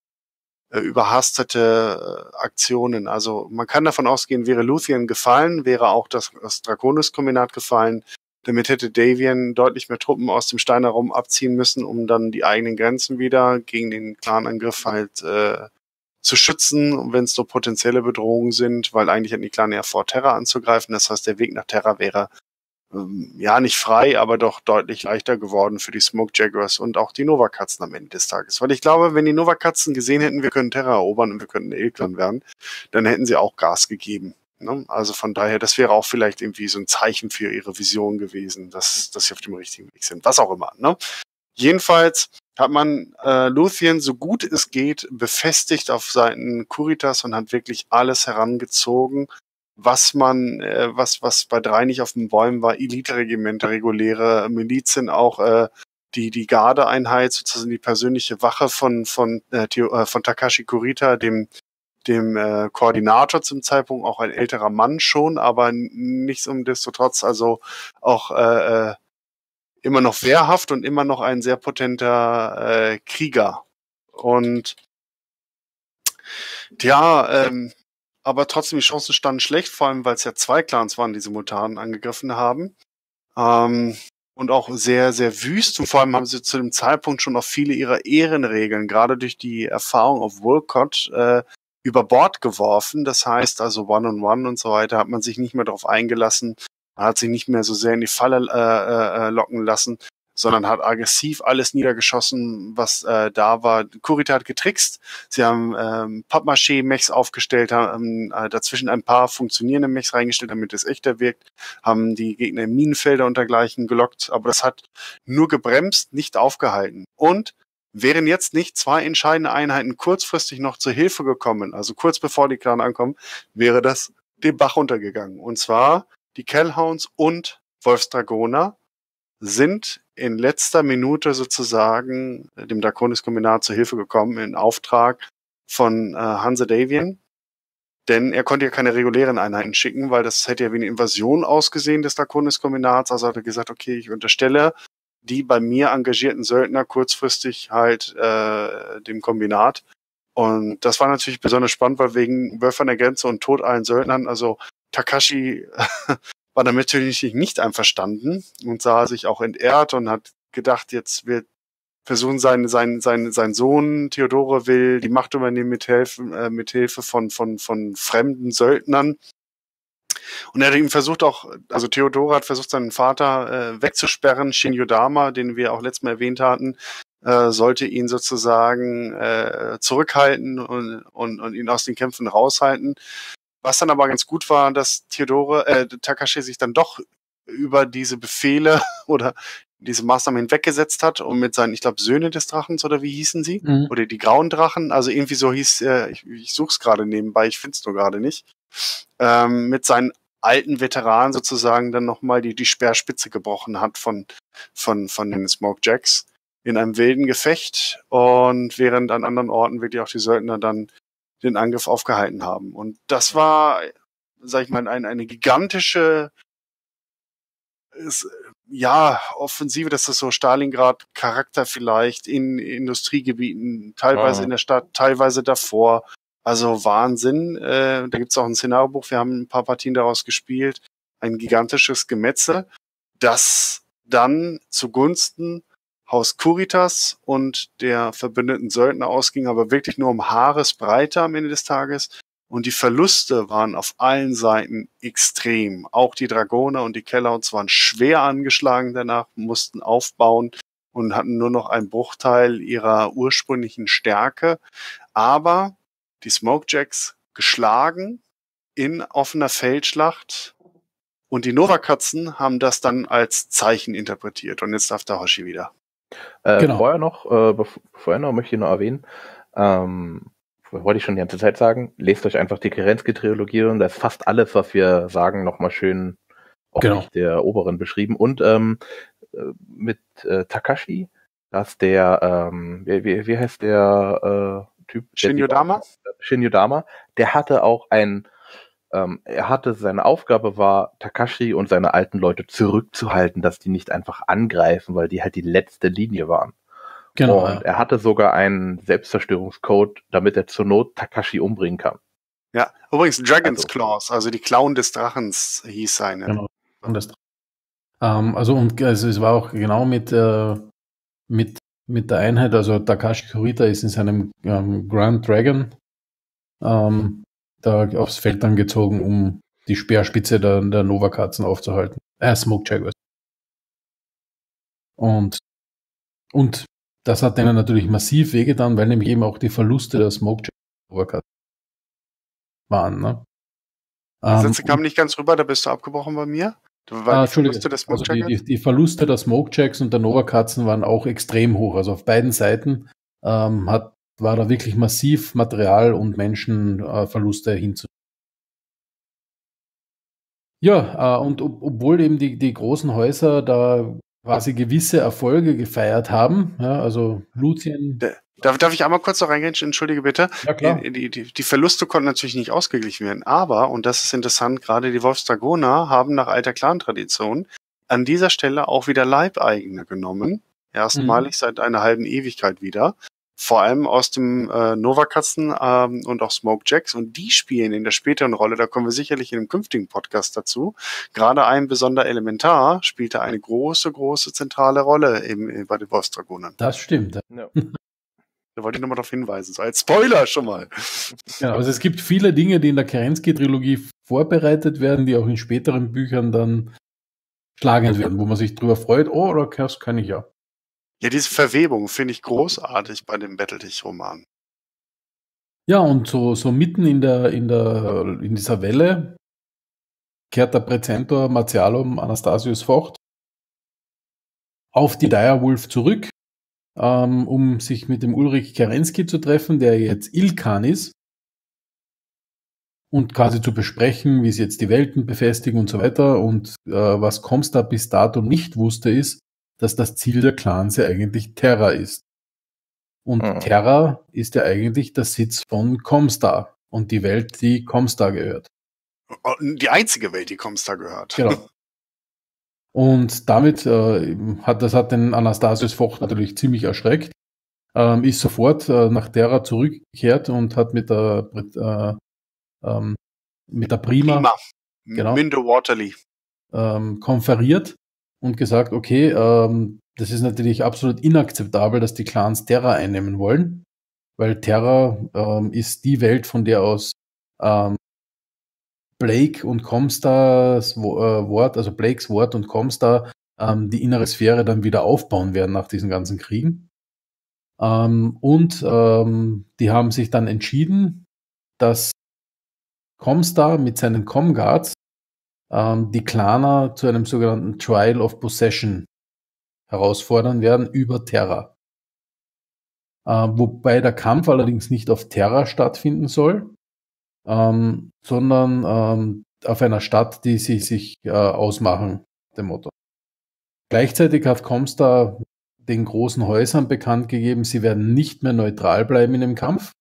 äh, überhastete äh, Aktionen. Also man kann davon ausgehen, wäre Luthien gefallen, wäre auch das, das Draconis-Kombinat gefallen. Damit hätte Davian deutlich mehr Truppen aus dem Steiner Raum abziehen müssen, um dann die eigenen Grenzen wieder gegen den Clanangriff halt äh, zu schützen, wenn es nur potenzielle Bedrohungen sind, weil eigentlich hätten die Clan ja vor, Terra anzugreifen. Das heißt, der Weg nach Terra wäre ähm, ja nicht frei, aber doch deutlich leichter geworden für die Smoke Jaguars und auch die Nova Katzen am Ende des Tages. Weil ich glaube, wenn die Nova Katzen gesehen hätten, wir können Terra erobern und wir könnten Elklan werden, dann hätten sie auch Gas gegeben. Ne? Also von daher, das wäre auch vielleicht irgendwie so ein Zeichen für ihre Vision gewesen, dass, dass sie auf dem richtigen Weg sind. Was auch immer. Ne? Jedenfalls hat man äh, Luthien so gut es geht befestigt auf Seiten Kuritas und hat wirklich alles herangezogen, was man, äh, was, was bei drei nicht auf den Bäumen war, Elite-Regimente, reguläre Milizen, auch äh, die, die Gardeeinheit, sozusagen die persönliche Wache von, von, äh, äh, von Takashi Kurita, dem, dem äh, Koordinator zum Zeitpunkt, auch ein älterer Mann schon, aber nichtsdestotrotz also auch äh, äh, immer noch wehrhaft und immer noch ein sehr potenter äh, Krieger. Und ja, ähm, aber trotzdem die Chancen standen schlecht, vor allem weil es ja zwei Clans waren, die simultan angegriffen haben. Ähm, und auch sehr, sehr wüst. Und vor allem haben sie zu dem Zeitpunkt schon auch viele ihrer Ehrenregeln, gerade durch die Erfahrung auf Wolcott, äh, über Bord geworfen. Das heißt also One-on-One -on -one und so weiter hat man sich nicht mehr darauf eingelassen, hat sich nicht mehr so sehr in die Falle äh, äh, locken lassen, sondern hat aggressiv alles niedergeschossen, was äh, da war. Kurita hat getrickst. Sie haben ähm, Pappmaché-Mechs aufgestellt, haben äh, dazwischen ein paar funktionierende Mechs reingestellt, damit es echter wirkt, haben die Gegner in Minenfelder und dergleichen gelockt, aber das hat nur gebremst, nicht aufgehalten. Und wären jetzt nicht zwei entscheidende Einheiten kurzfristig noch zur Hilfe gekommen, also kurz bevor die Clan ankommen, wäre das den Bach runtergegangen. Und zwar die Kellhounds und Wolfsdragoner sind in letzter Minute sozusagen dem Draconis-Kombinat zur Hilfe gekommen in Auftrag von äh, Hanse Davian. Denn er konnte ja keine regulären Einheiten schicken, weil das hätte ja wie eine Invasion ausgesehen des Draconis-Kombinats. Also hat er gesagt, okay, ich unterstelle die bei mir engagierten Söldner kurzfristig halt äh, dem Kombinat. Und das war natürlich besonders spannend, weil wegen Wölfe an der Grenze und Tod allen Söldnern, also Takashi *laughs* war damit natürlich nicht einverstanden und sah sich auch entehrt und hat gedacht, jetzt wird versuchen, sein, sein, sein, sein Sohn Theodore will die Macht übernehmen mit Hilfe, äh, mit Hilfe von, von, von fremden Söldnern. Und er hat ihm versucht auch, also Theodore hat versucht, seinen Vater äh, wegzusperren. Shin Yodama, den wir auch letztes Mal erwähnt hatten, äh, sollte ihn sozusagen äh, zurückhalten und, und, und ihn aus den Kämpfen raushalten. Was dann aber ganz gut war, dass Theodore, äh, Takashi sich dann doch über diese Befehle *laughs* oder diese Maßnahmen hinweggesetzt hat und mit seinen, ich glaube, Söhne des Drachens oder wie hießen sie? Mhm. Oder die grauen Drachen, also irgendwie so hieß, äh, ich, ich suche es gerade nebenbei, ich finde es nur gerade nicht, ähm, mit seinen alten Veteranen sozusagen dann nochmal die, die Speerspitze gebrochen hat von, von, von den Smoke Jacks in einem wilden Gefecht und während an anderen Orten wirklich auch die Söldner dann den Angriff aufgehalten haben. Und das war, sag ich mal, ein, eine gigantische ist, ja, Offensive, das ist so Stalingrad-Charakter vielleicht in Industriegebieten, teilweise ah. in der Stadt, teilweise davor. Also Wahnsinn. Äh, da gibt's auch ein Szenariobuch, wir haben ein paar Partien daraus gespielt. Ein gigantisches Gemetzel, das dann zugunsten Haus Kuritas und der verbündeten Söldner ausging, aber wirklich nur um Haaresbreite am Ende des Tages. Und die Verluste waren auf allen Seiten extrem. Auch die Dragoner und die Kellouts waren schwer angeschlagen danach, mussten aufbauen und hatten nur noch einen Bruchteil ihrer ursprünglichen Stärke. Aber die Smokejacks geschlagen in offener Feldschlacht. Und die Novakatzen haben das dann als Zeichen interpretiert. Und jetzt darf der Hoshi wieder. Äh, genau. Vorher noch, äh, vorher noch möchte ich noch erwähnen, ähm, wollte ich schon die ganze Zeit sagen, lest euch einfach die Kerensky-Trilogie und da ist fast alles, was wir sagen, nochmal schön auf genau. der oberen beschrieben. Und ähm, äh, mit äh, Takashi, dass der, ähm, wie, wie, wie heißt der äh, Typ? Shinyodama? Shinyodama, der hatte auch ein ähm, er hatte, seine Aufgabe war, Takashi und seine alten Leute zurückzuhalten, dass die nicht einfach angreifen, weil die halt die letzte Linie waren. Genau. Und ja. er hatte sogar einen Selbstzerstörungscode, damit er zur Not Takashi umbringen kann. Ja, übrigens Dragon's also, Claws, also die Clown des Drachens hieß seine. Genau. Ähm, also und also es war auch genau mit, äh, mit, mit der Einheit, also Takashi Kurita ist in seinem ähm, Grand Dragon ähm, da aufs Feld dann gezogen, um die Speerspitze der, der Nova-Katzen aufzuhalten. Äh, Smoke Jaguars. Und, und das hat denen natürlich massiv wehgetan, weil nämlich eben auch die Verluste der Smoke Jaguars waren. Ne? Die Sätze ähm, kamen nicht ganz rüber, da bist du abgebrochen bei mir. Ah, Entschuldige, also die, die, die, Verluste der Smokejacks und der Nova-Katzen waren auch extrem hoch. Also auf beiden Seiten ähm, hat war da wirklich massiv Material- und Menschenverluste hinzu. Ja, äh, und ob, obwohl eben die, die großen Häuser da quasi gewisse Erfolge gefeiert haben. Ja, also Luthien. Darf, darf ich einmal kurz noch reingehen? Entschuldige bitte. Ja, klar. Die, die, die Verluste konnten natürlich nicht ausgeglichen werden. Aber, und das ist interessant, gerade die Wolfsdragoner haben nach alter Clan-Tradition an dieser Stelle auch wieder Leibeigene genommen. Erstmalig mhm. seit einer halben Ewigkeit wieder vor allem aus dem äh, Nova-Katzen ähm, und auch Smoke Jacks und die spielen in der späteren Rolle, da kommen wir sicherlich in einem künftigen Podcast dazu. Gerade ein besonder Elementar spielte eine große, große zentrale Rolle im, im, bei den Wolfsdragonern. Das stimmt. Ja. Da wollte ich nochmal darauf hinweisen, so als Spoiler schon mal. Ja, also es gibt viele Dinge, die in der Kerensky-Trilogie vorbereitet werden, die auch in späteren Büchern dann schlagend werden, wo man sich drüber freut, oh, das kann ich ja. Ja, diese Verwebung finde ich großartig bei dem Battletech-Roman. Ja, und so, so mitten in der, in der, in dieser Welle kehrt der Präzentor Martialum Anastasius Vocht auf die Direwolf zurück, ähm, um sich mit dem Ulrich Kerensky zu treffen, der jetzt Ilkan ist, und quasi zu besprechen, wie sie jetzt die Welten befestigen und so weiter. Und äh, was Comstar bis dato nicht wusste, ist, dass das Ziel der Clans ja eigentlich Terra ist. Und mhm. Terra ist ja eigentlich der Sitz von Comstar und die Welt, die Comstar gehört. Oh, die einzige Welt, die Comstar gehört. Genau. *laughs* Und damit äh, hat das hat den Anastasius Vocht natürlich ziemlich erschreckt. Ähm, ist sofort äh, nach Terra zurückgekehrt und hat mit der äh, ähm, mit der Prima, Prima. Genau, Minde Waterly ähm, konferiert und gesagt, okay, ähm, das ist natürlich absolut inakzeptabel, dass die Clans Terra einnehmen wollen, weil Terra ähm, ist die Welt, von der aus ähm, Blake und Comstars äh, Wort, also Blakes Wort und Comstar ähm, die innere Sphäre dann wieder aufbauen werden nach diesen ganzen Kriegen. Ähm, und ähm, die haben sich dann entschieden, dass Comstar mit seinen Comguards ähm, die Klaner zu einem sogenannten Trial of Possession herausfordern werden über Terra. Äh, wobei der Kampf allerdings nicht auf Terra stattfinden soll, ähm, sondern ähm, auf einer Stadt, die sie sich äh, ausmachen, dem Motto. Gleichzeitig hat Comstar den großen Häusern bekannt gegeben, sie werden nicht mehr neutral bleiben in dem Kampf,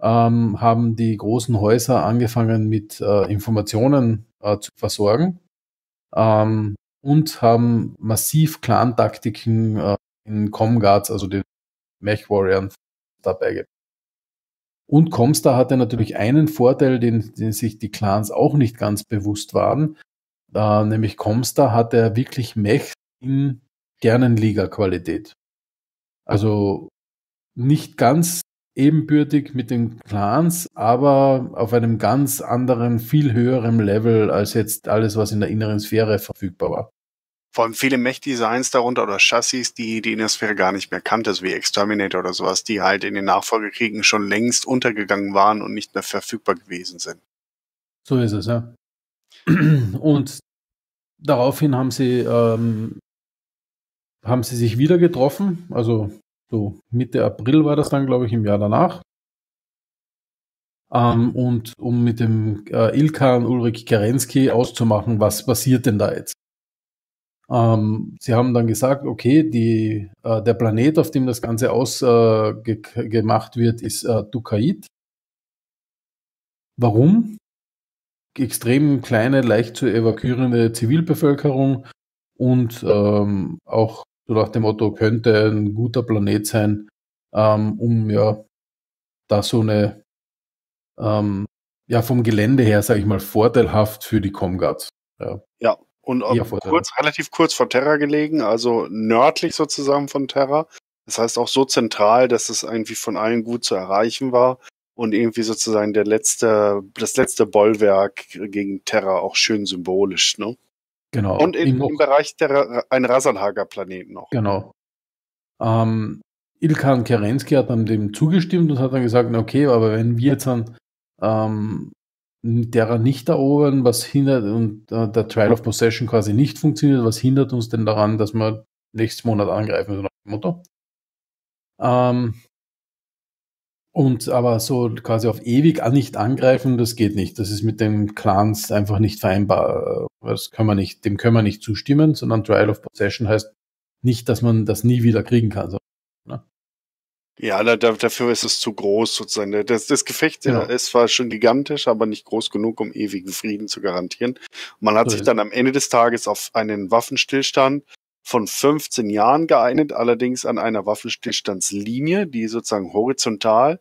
ähm, haben die großen Häuser angefangen mit äh, Informationen äh, zu versorgen ähm, und haben massiv Clan-Taktiken äh, in Comguards, also den Mech Warriors, dabei gebracht. Und Comstar hatte natürlich einen Vorteil, den, den sich die Clans auch nicht ganz bewusst waren, äh, nämlich Comstar hatte wirklich Mech in Sternenliga-Qualität. Also nicht ganz ebenbürtig mit den Clans, aber auf einem ganz anderen, viel höheren Level als jetzt alles, was in der inneren Sphäre verfügbar war. Vor allem viele Mech-Designs darunter oder Chassis, die die innere Sphäre gar nicht mehr kannte, so wie Exterminator oder sowas, die halt in den Nachfolgekriegen schon längst untergegangen waren und nicht mehr verfügbar gewesen sind. So ist es, ja. *clears throat* Und daraufhin haben sie, ähm, haben sie sich wieder getroffen, also so Mitte April war das dann, glaube ich, im Jahr danach. Ähm, und um mit dem äh, Ilkan Ulrich Kerensky auszumachen, was passiert denn da jetzt? Ähm, sie haben dann gesagt, okay, die, äh, der Planet, auf dem das Ganze ausgemacht äh, wird, ist äh, Dukait. Warum? Extrem kleine, leicht zu evakuierende Zivilbevölkerung und ähm, auch so nach dem Motto, könnte ein guter Planet sein, ähm, um ja da so eine, ähm, ja vom Gelände her, sage ich mal, vorteilhaft für die Comguards. Ja, ja und kurz, relativ kurz vor Terra gelegen, also nördlich sozusagen von Terra. Das heißt auch so zentral, dass es irgendwie von allen gut zu erreichen war und irgendwie sozusagen der letzte, das letzte Bollwerk gegen Terra auch schön symbolisch, ne? Genau. Und in, im Bereich der ein Rasalhager-Planet noch. Genau. Ähm, Ilkan Kerensky hat dann dem zugestimmt und hat dann gesagt, okay, aber wenn wir jetzt dann ähm, derer nicht erobern, was hindert und äh, der Trial of Possession quasi nicht funktioniert, was hindert uns denn daran, dass wir nächsten Monat angreifen, so nach dem Motto. Ähm, und aber so quasi auf ewig nicht angreifen, das geht nicht. Das ist mit den Clans einfach nicht vereinbar. Das kann man nicht, dem können wir nicht zustimmen, sondern Trial of Possession heißt nicht, dass man das nie wieder kriegen kann. So, ne? Ja, da, dafür ist es zu groß sozusagen. Das, das Gefecht genau. ist zwar schon gigantisch, aber nicht groß genug, um ewigen Frieden zu garantieren. man hat so sich dann am Ende des Tages auf einen Waffenstillstand von 15 Jahren geeignet, allerdings an einer Waffenstillstandslinie, die sozusagen horizontal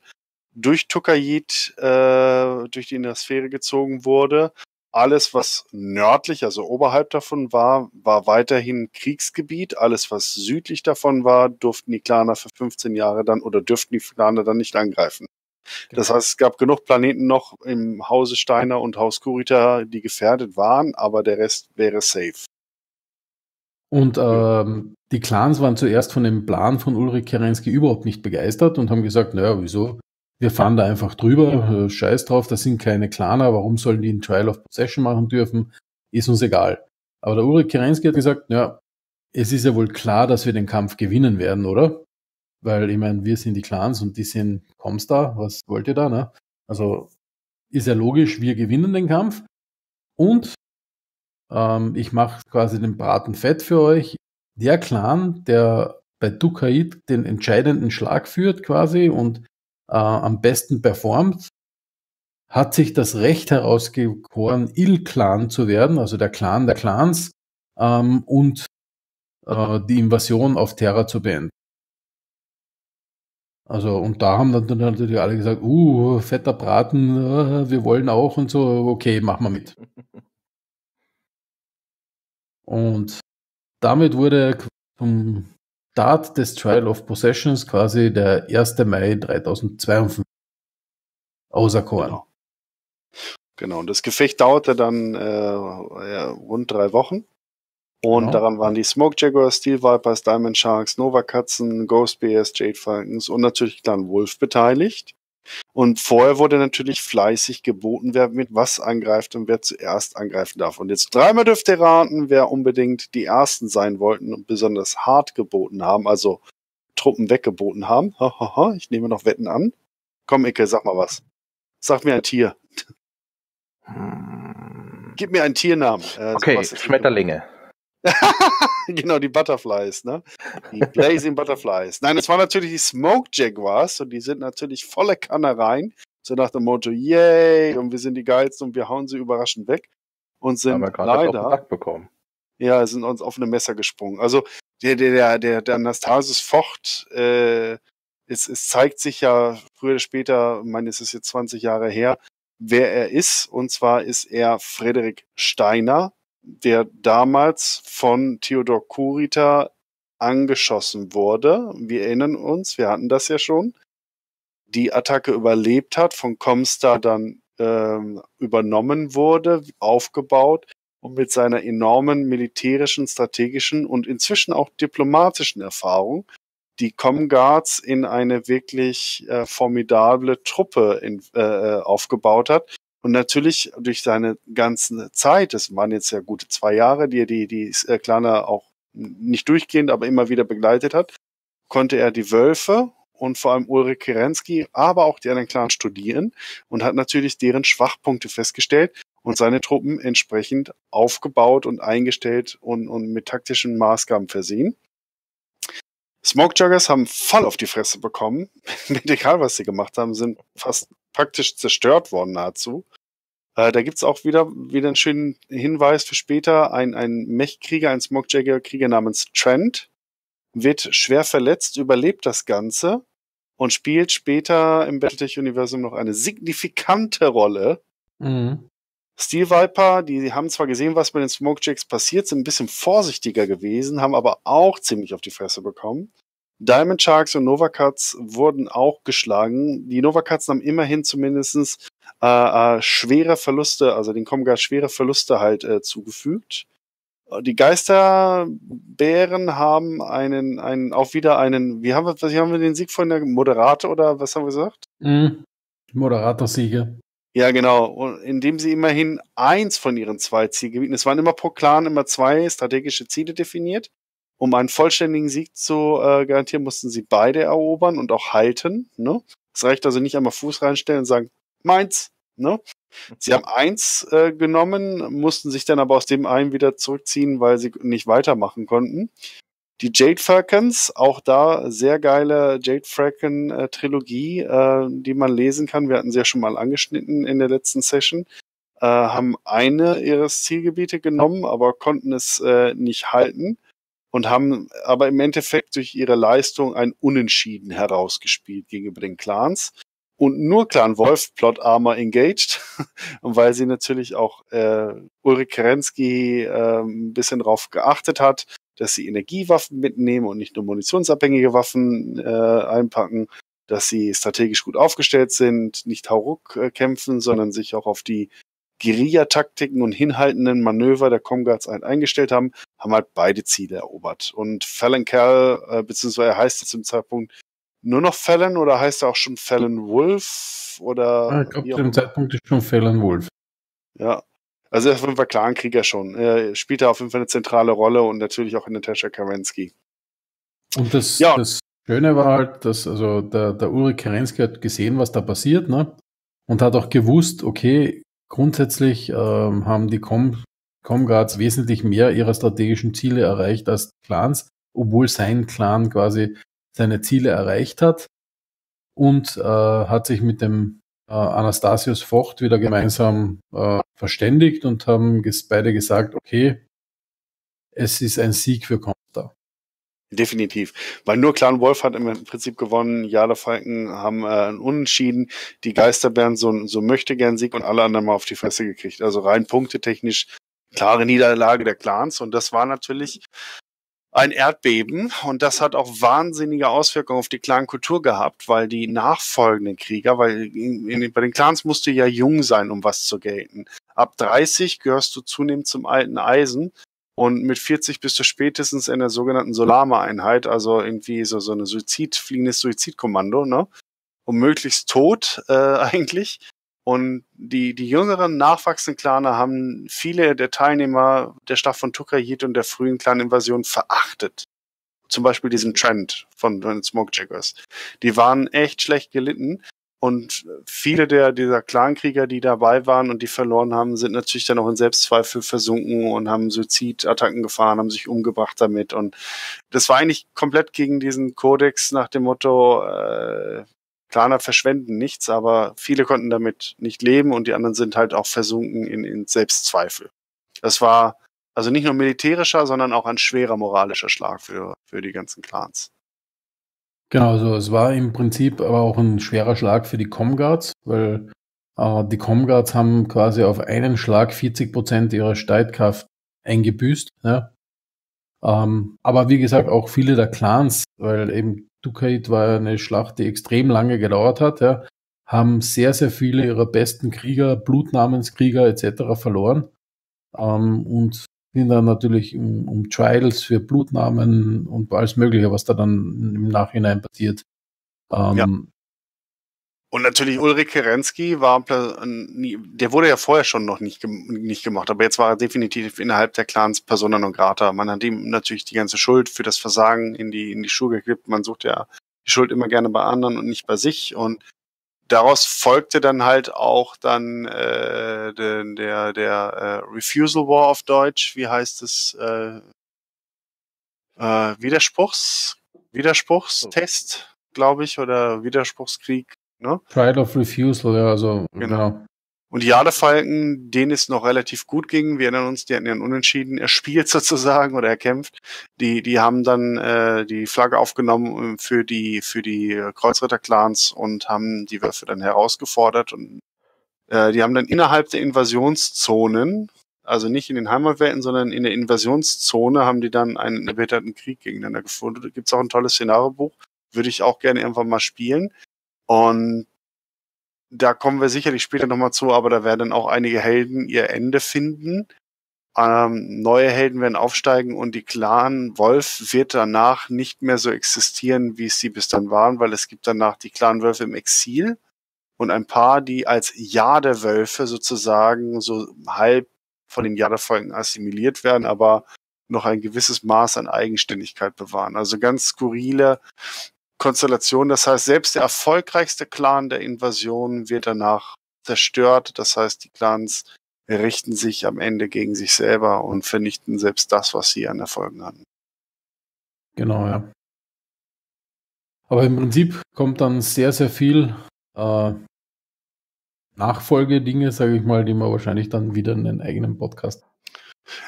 durch Tukayit äh, durch die Innersphäre gezogen wurde. Alles, was nördlich, also oberhalb davon war, war weiterhin Kriegsgebiet. Alles, was südlich davon war, durften die Klaner für 15 Jahre dann oder dürften die Klaner dann nicht angreifen. Genau. Das heißt, es gab genug Planeten noch im Hause Steiner und Haus Kurita, die gefährdet waren, aber der Rest wäre safe. Und ähm, die Clans waren zuerst von dem Plan von Ulrich Kerensky überhaupt nicht begeistert und haben gesagt, naja, wieso? Wir fahren da einfach drüber, äh, scheiß drauf, das sind keine Claner, warum sollen die ein Trial of Possession machen dürfen? Ist uns egal. Aber der Ulrich Kerensky hat gesagt, ja, es ist ja wohl klar, dass wir den Kampf gewinnen werden, oder? Weil, ich meine, wir sind die Clans und die sind Comstar, was wollt ihr da, ne? Also ist ja logisch, wir gewinnen den Kampf. Und ähm, ich mache quasi den Braten fett für euch. Der Clan, der bei Dukaid den entscheidenden Schlag führt quasi und äh, am besten performt, hat sich das Recht herausgekoren, Il-Clan zu werden, also der Clan der Clans, ähm, und äh, die Invasion auf Terra zu beenden. Also, und da haben dann natürlich alle gesagt, uh, fetter Braten, äh, wir wollen auch und so, okay, machen wir mit. *laughs* Und damit wurde zum Start des Trial of Possessions quasi der 1. Mai 3052 auserkoren. Genau. genau. Und das Gefecht dauerte dann äh, ja, rund drei Wochen. Und genau. daran waren die Smoke Jaguars, Steel Vipers, Diamond Sharks, Nova Katzen, Ghost Bears, Jade Falcons und natürlich Clan Wolf beteiligt. Und vorher wurde natürlich fleißig geboten, wer mit was angreift und wer zuerst angreifen darf. Und jetzt dreimal dürft ihr raten, wer unbedingt die Ersten sein wollten und besonders hart geboten haben, also Truppen weggeboten haben. Ich nehme noch Wetten an. Komm, Icke, sag mal was. Sag mir ein Tier. Hm. Gib mir einen Tiernamen. Äh, okay, Schmetterlinge. *laughs* genau, die Butterflies, ne? Die Blazing Butterflies. Nein, es waren natürlich die Smoke Jaguars und die sind natürlich volle Kanne rein. So nach dem Motto, yay, und wir sind die geilsten und wir hauen sie überraschend weg. Und sind leider. bekommen. Ja, sind uns auf eine Messer gesprungen. Also der, der, der, der Anastasis Focht, äh, es, es zeigt sich ja früher oder später, ich meine, es ist jetzt 20 Jahre her, wer er ist. Und zwar ist er Frederik Steiner, der damals von Theodor Kurita angeschossen wurde. Wir erinnern uns, wir hatten das ja schon. Die Attacke überlebt hat, von Comstar dann ähm, übernommen wurde, aufgebaut und mit seiner enormen militärischen, strategischen und inzwischen auch diplomatischen Erfahrung die Comguards in eine wirklich äh, formidable Truppe in, äh, äh aufgebaut hat, und natürlich durch seine ganze Zeit, das waren jetzt ja gute zwei Jahre, die er die, die äh, Klana auch nicht durchgehend, aber immer wieder begleitet hat, konnte er die Wölfe und vor allem Ulrich Kerensky, aber auch die anderen Clans studieren und hat natürlich deren Schwachpunkte festgestellt und seine Truppen entsprechend aufgebaut und eingestellt und, und mit taktischen Maßgaben versehen. Smokejuggers haben voll auf die Fresse bekommen. *laughs* Egal, was sie gemacht haben, sind fast praktisch zerstört worden nahezu. Äh, da gibt's auch wieder, wieder einen schönen Hinweis für später. Ein, ein Mechkrieger, ein Smokejagger-Krieger namens Trent wird schwer verletzt, überlebt das Ganze und spielt später im Battletech-Universum noch eine signifikante Rolle. Mhm. Steel Viper, die haben zwar gesehen, was mit den Smokejacks passiert, sind ein bisschen vorsichtiger gewesen, haben aber auch ziemlich auf die Fresse bekommen. Diamond Sharks und Nova Cuts wurden auch geschlagen. Die Nova Cuts haben immerhin zumindest äh, äh, schwere Verluste, also den Comgar schwere Verluste halt äh, zugefügt. Die Geisterbären haben einen, einen, auch wieder einen, wie haben wir, wie haben wir den Sieg von der Moderator oder was haben wir gesagt? Mhm. Moderator-Siege. Ja, genau. Und indem sie immerhin eins von ihren zwei Zielgebieten, es waren immer pro Clan immer zwei strategische Ziele definiert. Um einen vollständigen Sieg zu äh, garantieren, mussten sie beide erobern und auch halten. Ne? Es reicht also nicht einmal Fuß reinstellen und sagen, meins. Ne? Sie haben eins äh, genommen, mussten sich dann aber aus dem einen wieder zurückziehen, weil sie nicht weitermachen konnten. Die Jade Falcons, auch da sehr geile Jade Falcon äh, Trilogie, äh, die man lesen kann. Wir hatten sie ja schon mal angeschnitten in der letzten Session. Äh, haben eine ihres Zielgebiete genommen, aber konnten es äh, nicht halten und haben aber im Endeffekt durch ihre Leistung ein Unentschieden herausgespielt gegenüber den Clans. Und nur Clan Wolf Plot Armor engaged, *laughs* weil sie natürlich auch äh, Ulrich Kerensky äh, ein bisschen drauf geachtet hat, dass sie Energiewaffen mitnehmen und nicht nur munitionsabhängige Waffen äh, einpacken, dass sie strategisch gut aufgestellt sind, nicht Hauruck äh, kämpfen, sondern sich auch auf die Guerilla-Taktiken und hinhaltenden Manöver der Comguards ein eingestellt haben, haben halt beide Ziele erobert. Und Fallon Cal, äh, beziehungsweise er heißt jetzt im Zeitpunkt nur noch Fallon oder heißt er auch schon Fallon Wolf? Oder ja, ich glaube, zu dem Zeitpunkt ist schon Fallon Wolf. Ja, also er ist auf jeden Fall Clankrieger schon. Er spielt da auf jeden Fall eine zentrale Rolle und natürlich auch in Natascha Kerensky. Und das, ja. das Schöne war halt, dass also der, der Ulrich Kerensky hat gesehen, was da passiert, ne? Und hat auch gewusst, okay, grundsätzlich ähm, haben die Com Comguards wesentlich mehr ihrer strategischen Ziele erreicht als Clans, obwohl sein Clan quasi seine Ziele erreicht hat und äh, hat sich mit dem Anastasius Vocht wieder gemeinsam äh, verständigt und haben beide gesagt, okay, es ist ein Sieg für Comstar. Definitiv. Weil nur Clan Wolf hat im Prinzip gewonnen, Jade Falken haben äh, einen Unentschieden, die Geisterbären so, so möchte gern Sieg und alle anderen mal auf die Fresse gekriegt. Also rein punktetechnisch klare Niederlage der Clans und das war natürlich ein Erdbeben und das hat auch wahnsinnige Auswirkungen auf die Clan-Kultur gehabt, weil die nachfolgenden Krieger, weil in, in, bei den Clans musst du ja jung sein, um was zu gelten. Ab 30 gehörst du zunehmend zum alten Eisen und mit 40 bist du spätestens in der sogenannten Solama-Einheit, also irgendwie so, so eine Suizid, fliegendes Suizidkommando, ne? Und möglichst tot äh, *laughs* eigentlich. Und die, die jüngeren, nachwachsenden Claner haben viele der Teilnehmer der Stadt von Tukayit und der frühen Clan-Invasion verachtet. Zum Beispiel diesen Trend von den Smokejackers. Die waren echt schlecht gelitten. Und viele der, dieser Clankrieger, die dabei waren und die verloren haben, sind natürlich dann auch in Selbstzweifel versunken und haben Suizidattacken gefahren, haben sich umgebracht damit. Und das war eigentlich komplett gegen diesen Kodex nach dem Motto, äh, Planer verschwenden nichts, aber viele konnten damit nicht leben und die anderen sind halt auch versunken in, in Selbstzweifel. Das war also nicht nur militärischer, sondern auch ein schwerer moralischer Schlag für, für die ganzen Clans. Genau, also es war im Prinzip aber auch ein schwerer Schlag für die Comguards, weil äh, die Comguards haben quasi auf einen Schlag 40 Prozent ihrer Streitkraft eingebüßt. Ja? Ähm, aber wie gesagt, auch viele der Clans, weil eben Ducade war eine Schlacht, die extrem lange gedauert hat, ja, haben sehr, sehr viele ihrer besten Krieger, Blutnamenskrieger etc. verloren ähm, und sind dann natürlich um, um, Trials für Blutnamen und alles Mögliche, was da dann im Nachhinein passiert. Ähm, ja. Und natürlich Ulrich Kerensky war, der wurde ja vorher schon noch nicht, nicht gemacht, aber jetzt war er definitiv innerhalb der Clans Persona non grata. Man hat ihm natürlich die ganze Schuld für das Versagen in die, in die Schuhe gekippt. Man sucht ja die Schuld immer gerne bei anderen und nicht bei sich. Und daraus folgte dann halt auch dann äh, der, der, der äh, Refusal War auf Deutsch. Wie heißt es? Äh, äh, Widerspruchs, Widerspruchstest, glaube ich, oder Widerspruchskrieg Ne? Trial of Refusal, ja, also genau. genau. Und Jadefalken, denen es noch relativ gut ging, wir erinnern uns, die hatten ja einen Unentschieden erspielt *laughs* sozusagen oder erkämpft. Die, die haben dann äh, die Flagge aufgenommen für die, für die Kreuzritter-Clans und haben die Wölfe dann herausgefordert und äh, die haben dann innerhalb der Invasionszonen, also nicht in den Heimatwelten, sondern in der Invasionszone, haben die dann einen erbitterten Krieg gegeneinander gefunden. Da gibt's auch ein tolles Szenariobuch, würde ich auch gerne irgendwann mal spielen. Und da kommen wir sicherlich später nochmal zu, aber da werden auch einige Helden ihr Ende finden. Ähm, neue Helden werden aufsteigen und die Clan Wolf wird danach nicht mehr so existieren, wie es sie bis dann waren, weil es gibt danach die Clan Wölfe im Exil und ein paar, die als Jadewölfe sozusagen so halb von den Jadefolgen assimiliert werden, aber noch ein gewisses Maß an Eigenständigkeit bewahren. Also ganz skurrile Konstellation. Das heißt, selbst der erfolgreichste Clan der Invasion wird danach zerstört. Das heißt, die Clans richten sich am Ende gegen sich selber und vernichten selbst das, was sie an Erfolgen hatten. Genau, ja. Aber im Prinzip kommt dann sehr, sehr viel äh, Nachfolgedinge, sage ich mal, die man wahrscheinlich dann wieder in den eigenen Podcast.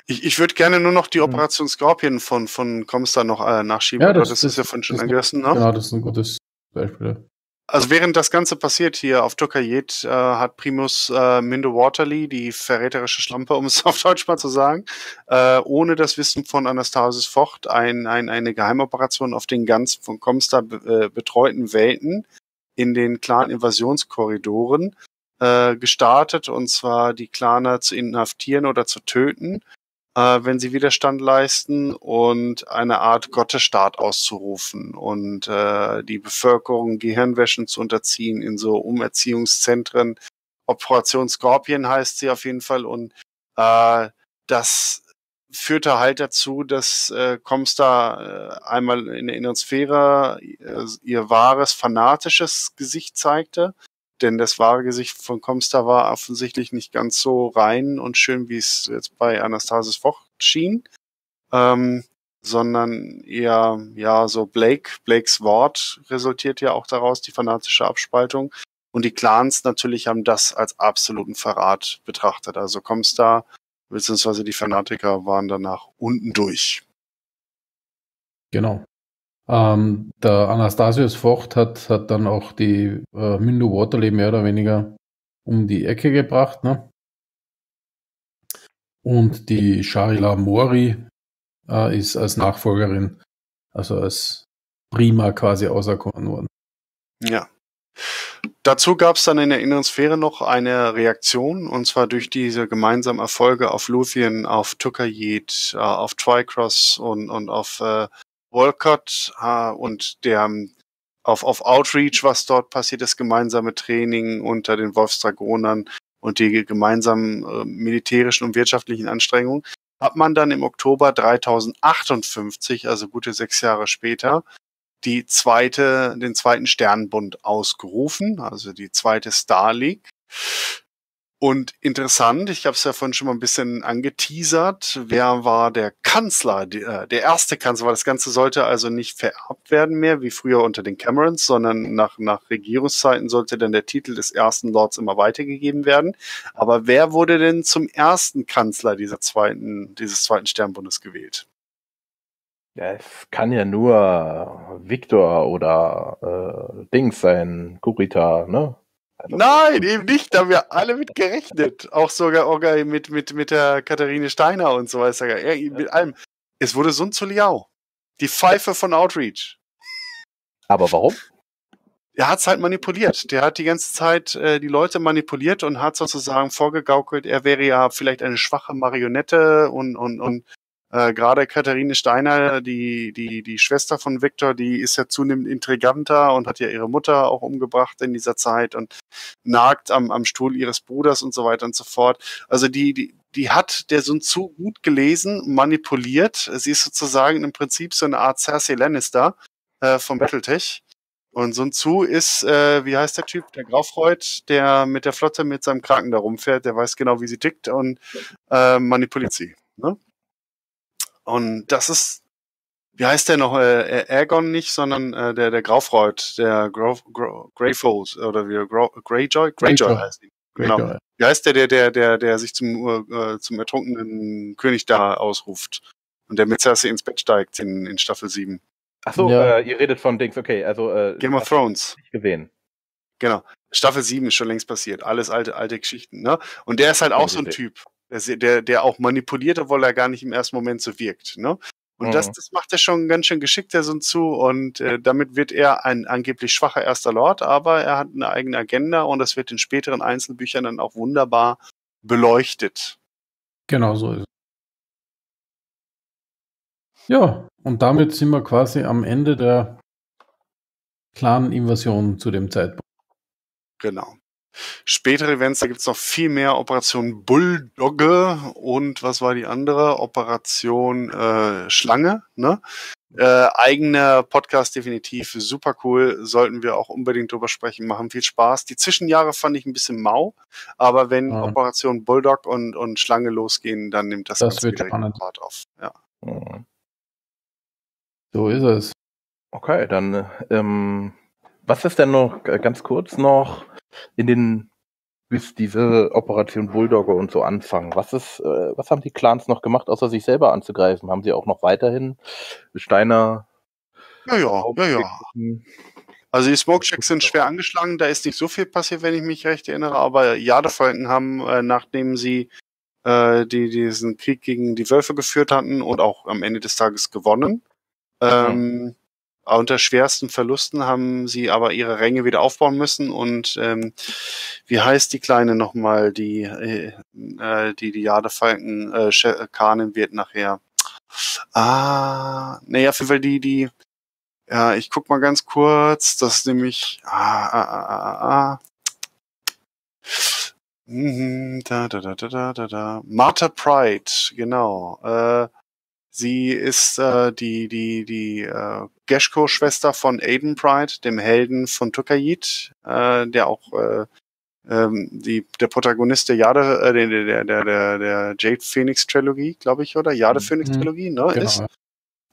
Ich, ich würde gerne nur noch die Operation Scorpion von, von Comstar noch äh, nachschieben, ja, das, das, das, ist ja von schon angerissen, ne? Genau, das ist ein gutes Beispiel. Also während das Ganze passiert hier auf Tokajet, äh, hat Primus äh, Minde Waterly, die verräterische Schlampe, *laughs* um es auf Deutsch mal zu sagen, äh, ohne das Wissen von Anastasis Vocht ein, ein, eine Geheimoperation auf den ganz von Comstar be äh, betreuten Welten in den Clan-Invasionskorridoren äh, gestartet, und zwar die Claner zu inhaftieren oder zu töten äh, wenn sie Widerstand leisten und eine Art Gottesstaat auszurufen und äh, die Bevölkerung Gehirnwäschen zu unterziehen in so Umerziehungszentren. Operation Scorpion heißt sie auf jeden Fall und äh, das führte halt dazu, dass äh, Comstar äh, einmal in der inneren Sphäre äh, ihr wahres fanatisches Gesicht zeigte denn das wahre Gesicht von Comstar war offensichtlich nicht ganz so rein und schön, wie es jetzt bei Anastasis Vocht schien, ähm, sondern eher, ja, so Blake, Blakes Wort resultiert ja auch daraus, die fanatische Abspaltung. Und die Clans natürlich haben das als absoluten Verrat betrachtet. Also Comstar beziehungsweise die Fanatiker waren danach unten durch. Genau. Ähm, der Anastasius Vocht hat, hat dann auch die äh, Mindo Waterley mehr oder weniger um die Ecke gebracht. Ne? Und die Sharila Mori äh, ist als Nachfolgerin, also als Prima quasi auserkoren worden. Ja. Dazu gab es dann in der inneren Sphäre noch eine Reaktion, und zwar durch diese gemeinsamen Erfolge auf Luthien, auf Tukayet, äh, auf Tricross und, und auf äh, Walcott äh, und der auf, auf Outreach, was dort passiert, das gemeinsame Training unter den Wolfsdragonern und die gemeinsamen äh, militärischen und wirtschaftlichen Anstrengungen, hat man dann im Oktober 3058, also gute sechs Jahre später, die zweite, den zweiten Sternbund ausgerufen, also die zweite Star League. Und interessant, ich habe es ja vorhin schon mal ein bisschen angeteasert, wer war der Kanzler, äh, der erste Kanzler, das Ganze sollte also nicht vererbt werden mehr, wie früher unter den Camerons, sondern nach, nach Regierungszeiten sollte dann der Titel des ersten Lords immer weitergegeben werden. Aber wer wurde denn zum ersten Kanzler dieser zweiten, dieses zweiten Sternbundes gewählt? Ja, es kann ja nur Victor oder äh, Dings sein, Kurita, ne? Nein, eben nicht. Da haben wir alle mit gerechnet. Auch sogar Orga mit, mit, mit der Katharine Steiner und so weiter. Ja, mit allem. Es wurde Sun Tzu Liao. Die Pfeife von Outreach. Aber warum? Er hat es halt manipuliert. Der hat die ganze Zeit äh, die Leute manipuliert und hat sozusagen vorgegaukelt, er wäre ja vielleicht eine schwache Marionette und, und, und äh, Gerade Katharine Steiner, die, die, die Schwester von Viktor, die ist ja zunehmend intriganter und hat ja ihre Mutter auch umgebracht in dieser Zeit und nagt am, am Stuhl ihres Bruders und so weiter und so fort. Also die, die, die hat der Sun Tzu gut gelesen, manipuliert. Sie ist sozusagen im Prinzip so eine Art Cersei Lannister äh, vom Battletech. Und Sun Tzu ist, äh, wie heißt der Typ? Der Graufreud, der mit der Flotte mit seinem Kraken da rumfährt, der weiß genau, wie sie tickt und äh, manipuliert sie. Ne? Und das ist, wie heißt der noch? Äh, Ergon nicht, sondern äh, der, der Graufreud, der Graf, Gra Greyfold oder wie Gra Greyjoy? Greyjoy heißt ihn. Genau. Wie heißt der, der, der, der, der sich zum, äh, zum ertrunkenen König da ausruft und der mit Cersei ins Bett steigt in, in Staffel 7? Ach so, ja. äh, ihr redet von Dings, okay, also äh, Game of Thrones. Nicht gesehen. Genau. Staffel 7 ist schon längst passiert. Alles alte, alte Geschichten, ne? Und der ist halt auch so ein Typ der, der auch manipuliert, obwohl er gar nicht im ersten Moment so wirkt. Ne? Und mhm. das, das macht er schon ganz schön geschickt, der Sun Tzu. Und äh, damit wird er ein angeblich schwacher erster Lord, aber er hat eine eigene Agenda und das wird in späteren Einzelbüchern dann auch wunderbar beleuchtet. Genau so ist es. Ja, und damit sind wir quasi am Ende der Clan-Invasion zu dem Zeitpunkt. Genau. Spätere Events, da gibt's noch viel mehr. Operation Bulldogge und was war die andere? Operation äh, Schlange, ne? Äh, eigener Podcast definitiv super cool. Sollten wir auch unbedingt drüber sprechen. Machen viel Spaß. Die Zwischenjahre fand ich ein bisschen mau, aber wenn ja. Operation Bulldog und, und Schlange losgehen, dann nimmt das, das wird spannend. Part auf. Ja. So ist es. Okay, dann ähm, was ist denn noch ganz kurz noch in den bis diese Operation Bulldogger und so anfangen. Was ist, äh, was haben die Clans noch gemacht, außer sich selber anzugreifen? Haben sie auch noch weiterhin Steiner? Ja, ja, ja, ja. Also die Smoke Checks sind schwer angeschlagen, da ist nicht so viel passiert, wenn ich mich recht erinnere, aber Jadefalken haben, äh, nachdem sie äh, die diesen Krieg gegen die Wölfe geführt hatten und auch am Ende des Tages gewonnen, ähm, unter schwersten Verlusten haben sie aber ihre Ränge wieder aufbauen müssen und ähm, wie heißt die Kleine nochmal, die äh, äh die die Jadefalken äh, Kanin wird nachher. Ah, naja, für weil die die ja, ich guck mal ganz kurz, das ist nämlich ah, ah, ah, ah, ah. Mhm, da, da, da, da, da, da. Martha Pride, genau. Äh, Sie ist äh, die, die, die äh, Geshko-Schwester von Aiden Pride, dem Helden von Tukayit, äh, der auch äh, ähm, die, der Protagonist der Jade, äh, der, der, der, der, der Jade Phoenix Trilogie, glaube ich, oder? Jade mhm. Phoenix Trilogie, ne? Genau. Ist.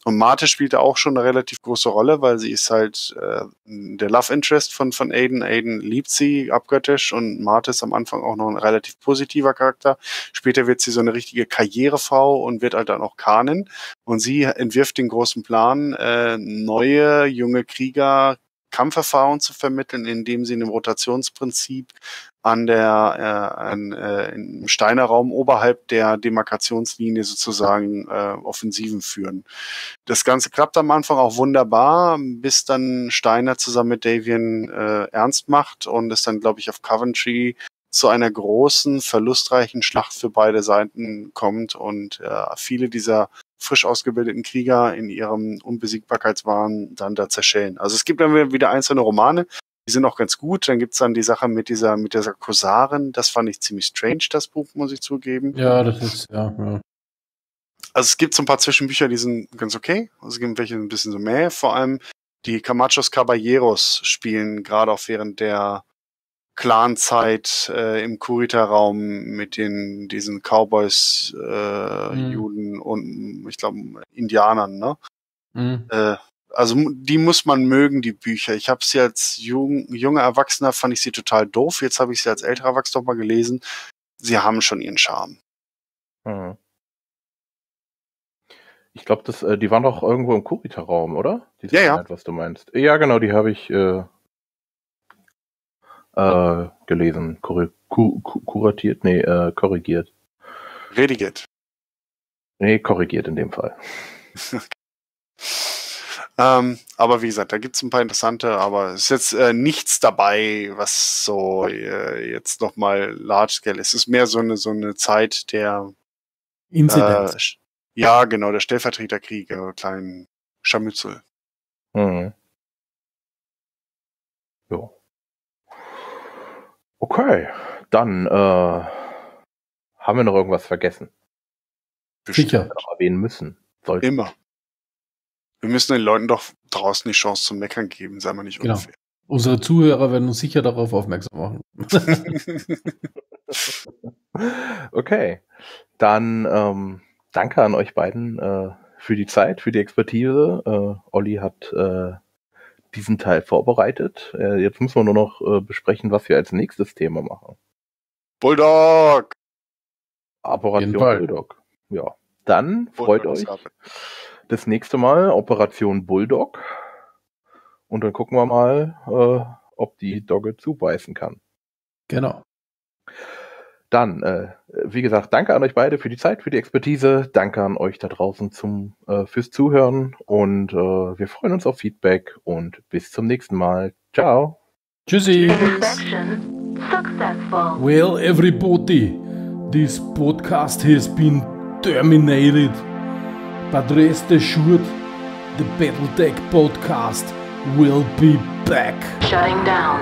Und Marte spielt da auch schon eine relativ große Rolle, weil sie ist halt äh, der Love Interest von, von Aiden. Aiden liebt sie abgöttisch und Marte ist am Anfang auch noch ein relativ positiver Charakter. Später wird sie so eine richtige Karrierefrau und wird halt dann auch Kanin. Und sie entwirft den großen Plan, äh, neue junge Krieger Kampferfahrung zu vermitteln, indem sie in dem Rotationsprinzip an der äh, an, äh, im Steiner Raum oberhalb der Demarkationslinie sozusagen äh, Offensiven führen. Das Ganze klappt am Anfang auch wunderbar, bis dann Steiner zusammen mit Davian äh, ernst macht und es dann, glaube ich, auf Coventry zu einer großen, verlustreichen Schlacht für beide Seiten kommt und äh, viele dieser frisch ausgebildeten Krieger in ihrem Unbesiegbarkeitswahn dann da zerschellen. Also es gibt dann wieder einzelne Romane, die sind auch ganz gut. Dann gibt's dann die Sache mit dieser, mit dieser Kosarin. Das fand ich ziemlich strange, das Buch, muss ich zugeben. Ja, das ist, ja, ja. Also es gibt so ein paar Zwischenbücher, die sind ganz okay. Also es gibt welche ein bisschen so mehr. Vor allem die Camachos Caballeros spielen gerade auch während der Clanzeit äh, im Kurita-Raum mit den diesen Cowboys, äh, mhm. Juden und ich glaube Indianern, ne? Mhm. Äh, also die muss man mögen, die Bücher. Ich habe sie als jung, junger Erwachsener, fand ich sie total doof. Jetzt habe ich sie als älterer Erwachsener mal gelesen. Sie haben schon ihren Charme. Mhm. Ich glaube, das, äh, die waren doch irgendwo im Kurita-Raum, oder? Die ja, ja. Was du meinst. Ja, genau, die habe ich äh, äh, gelesen. Kur kur kuratiert? Nee, äh, korrigiert. Redigiert. Nee, korrigiert in dem Fall. ähm, aber wie gesagt, da gibt es ein paar interessante, aber es ist jetzt äh, nichts dabei, was so äh, jetzt nochmal large scale ist. Es ist mehr so eine, so eine Zeit der Inzidenz. Äh, ja, genau, der Stellvertreterkrieg, äh, kleinen Scharmützel. Mhm. Okay, dann äh, haben wir noch irgendwas vergessen. Sicher. Noch erwähnen müssen. Sollten. Immer. Wir müssen den Leuten doch draußen die Chance zum Meckern geben, sei mal nicht genau. unfair. Unsere Zuhörer werden uns sicher darauf aufmerksam machen. *laughs* okay, dann ähm, danke an euch beiden äh, für die Zeit, für die Expertise. Äh, Olli hat äh, diesen Teil vorbereitet. Äh, jetzt müssen wir nur noch äh, besprechen, was wir als nächstes Thema machen. Bulldog! Operation Bulldog. Ja. Dann freut euch das nächste Mal Operation Bulldog. Und dann gucken wir mal, äh, ob die Dogge zubeißen kann. Genau. Dann, äh, wie gesagt, danke an euch beide für die Zeit, für die Expertise. Danke an euch da draußen zum, äh, fürs Zuhören. Und äh, wir freuen uns auf Feedback und bis zum nächsten Mal. Ciao. Tschüssi. Well, everybody, this podcast has been terminated. But rest assured, the Battletech podcast will be back. Shutting down.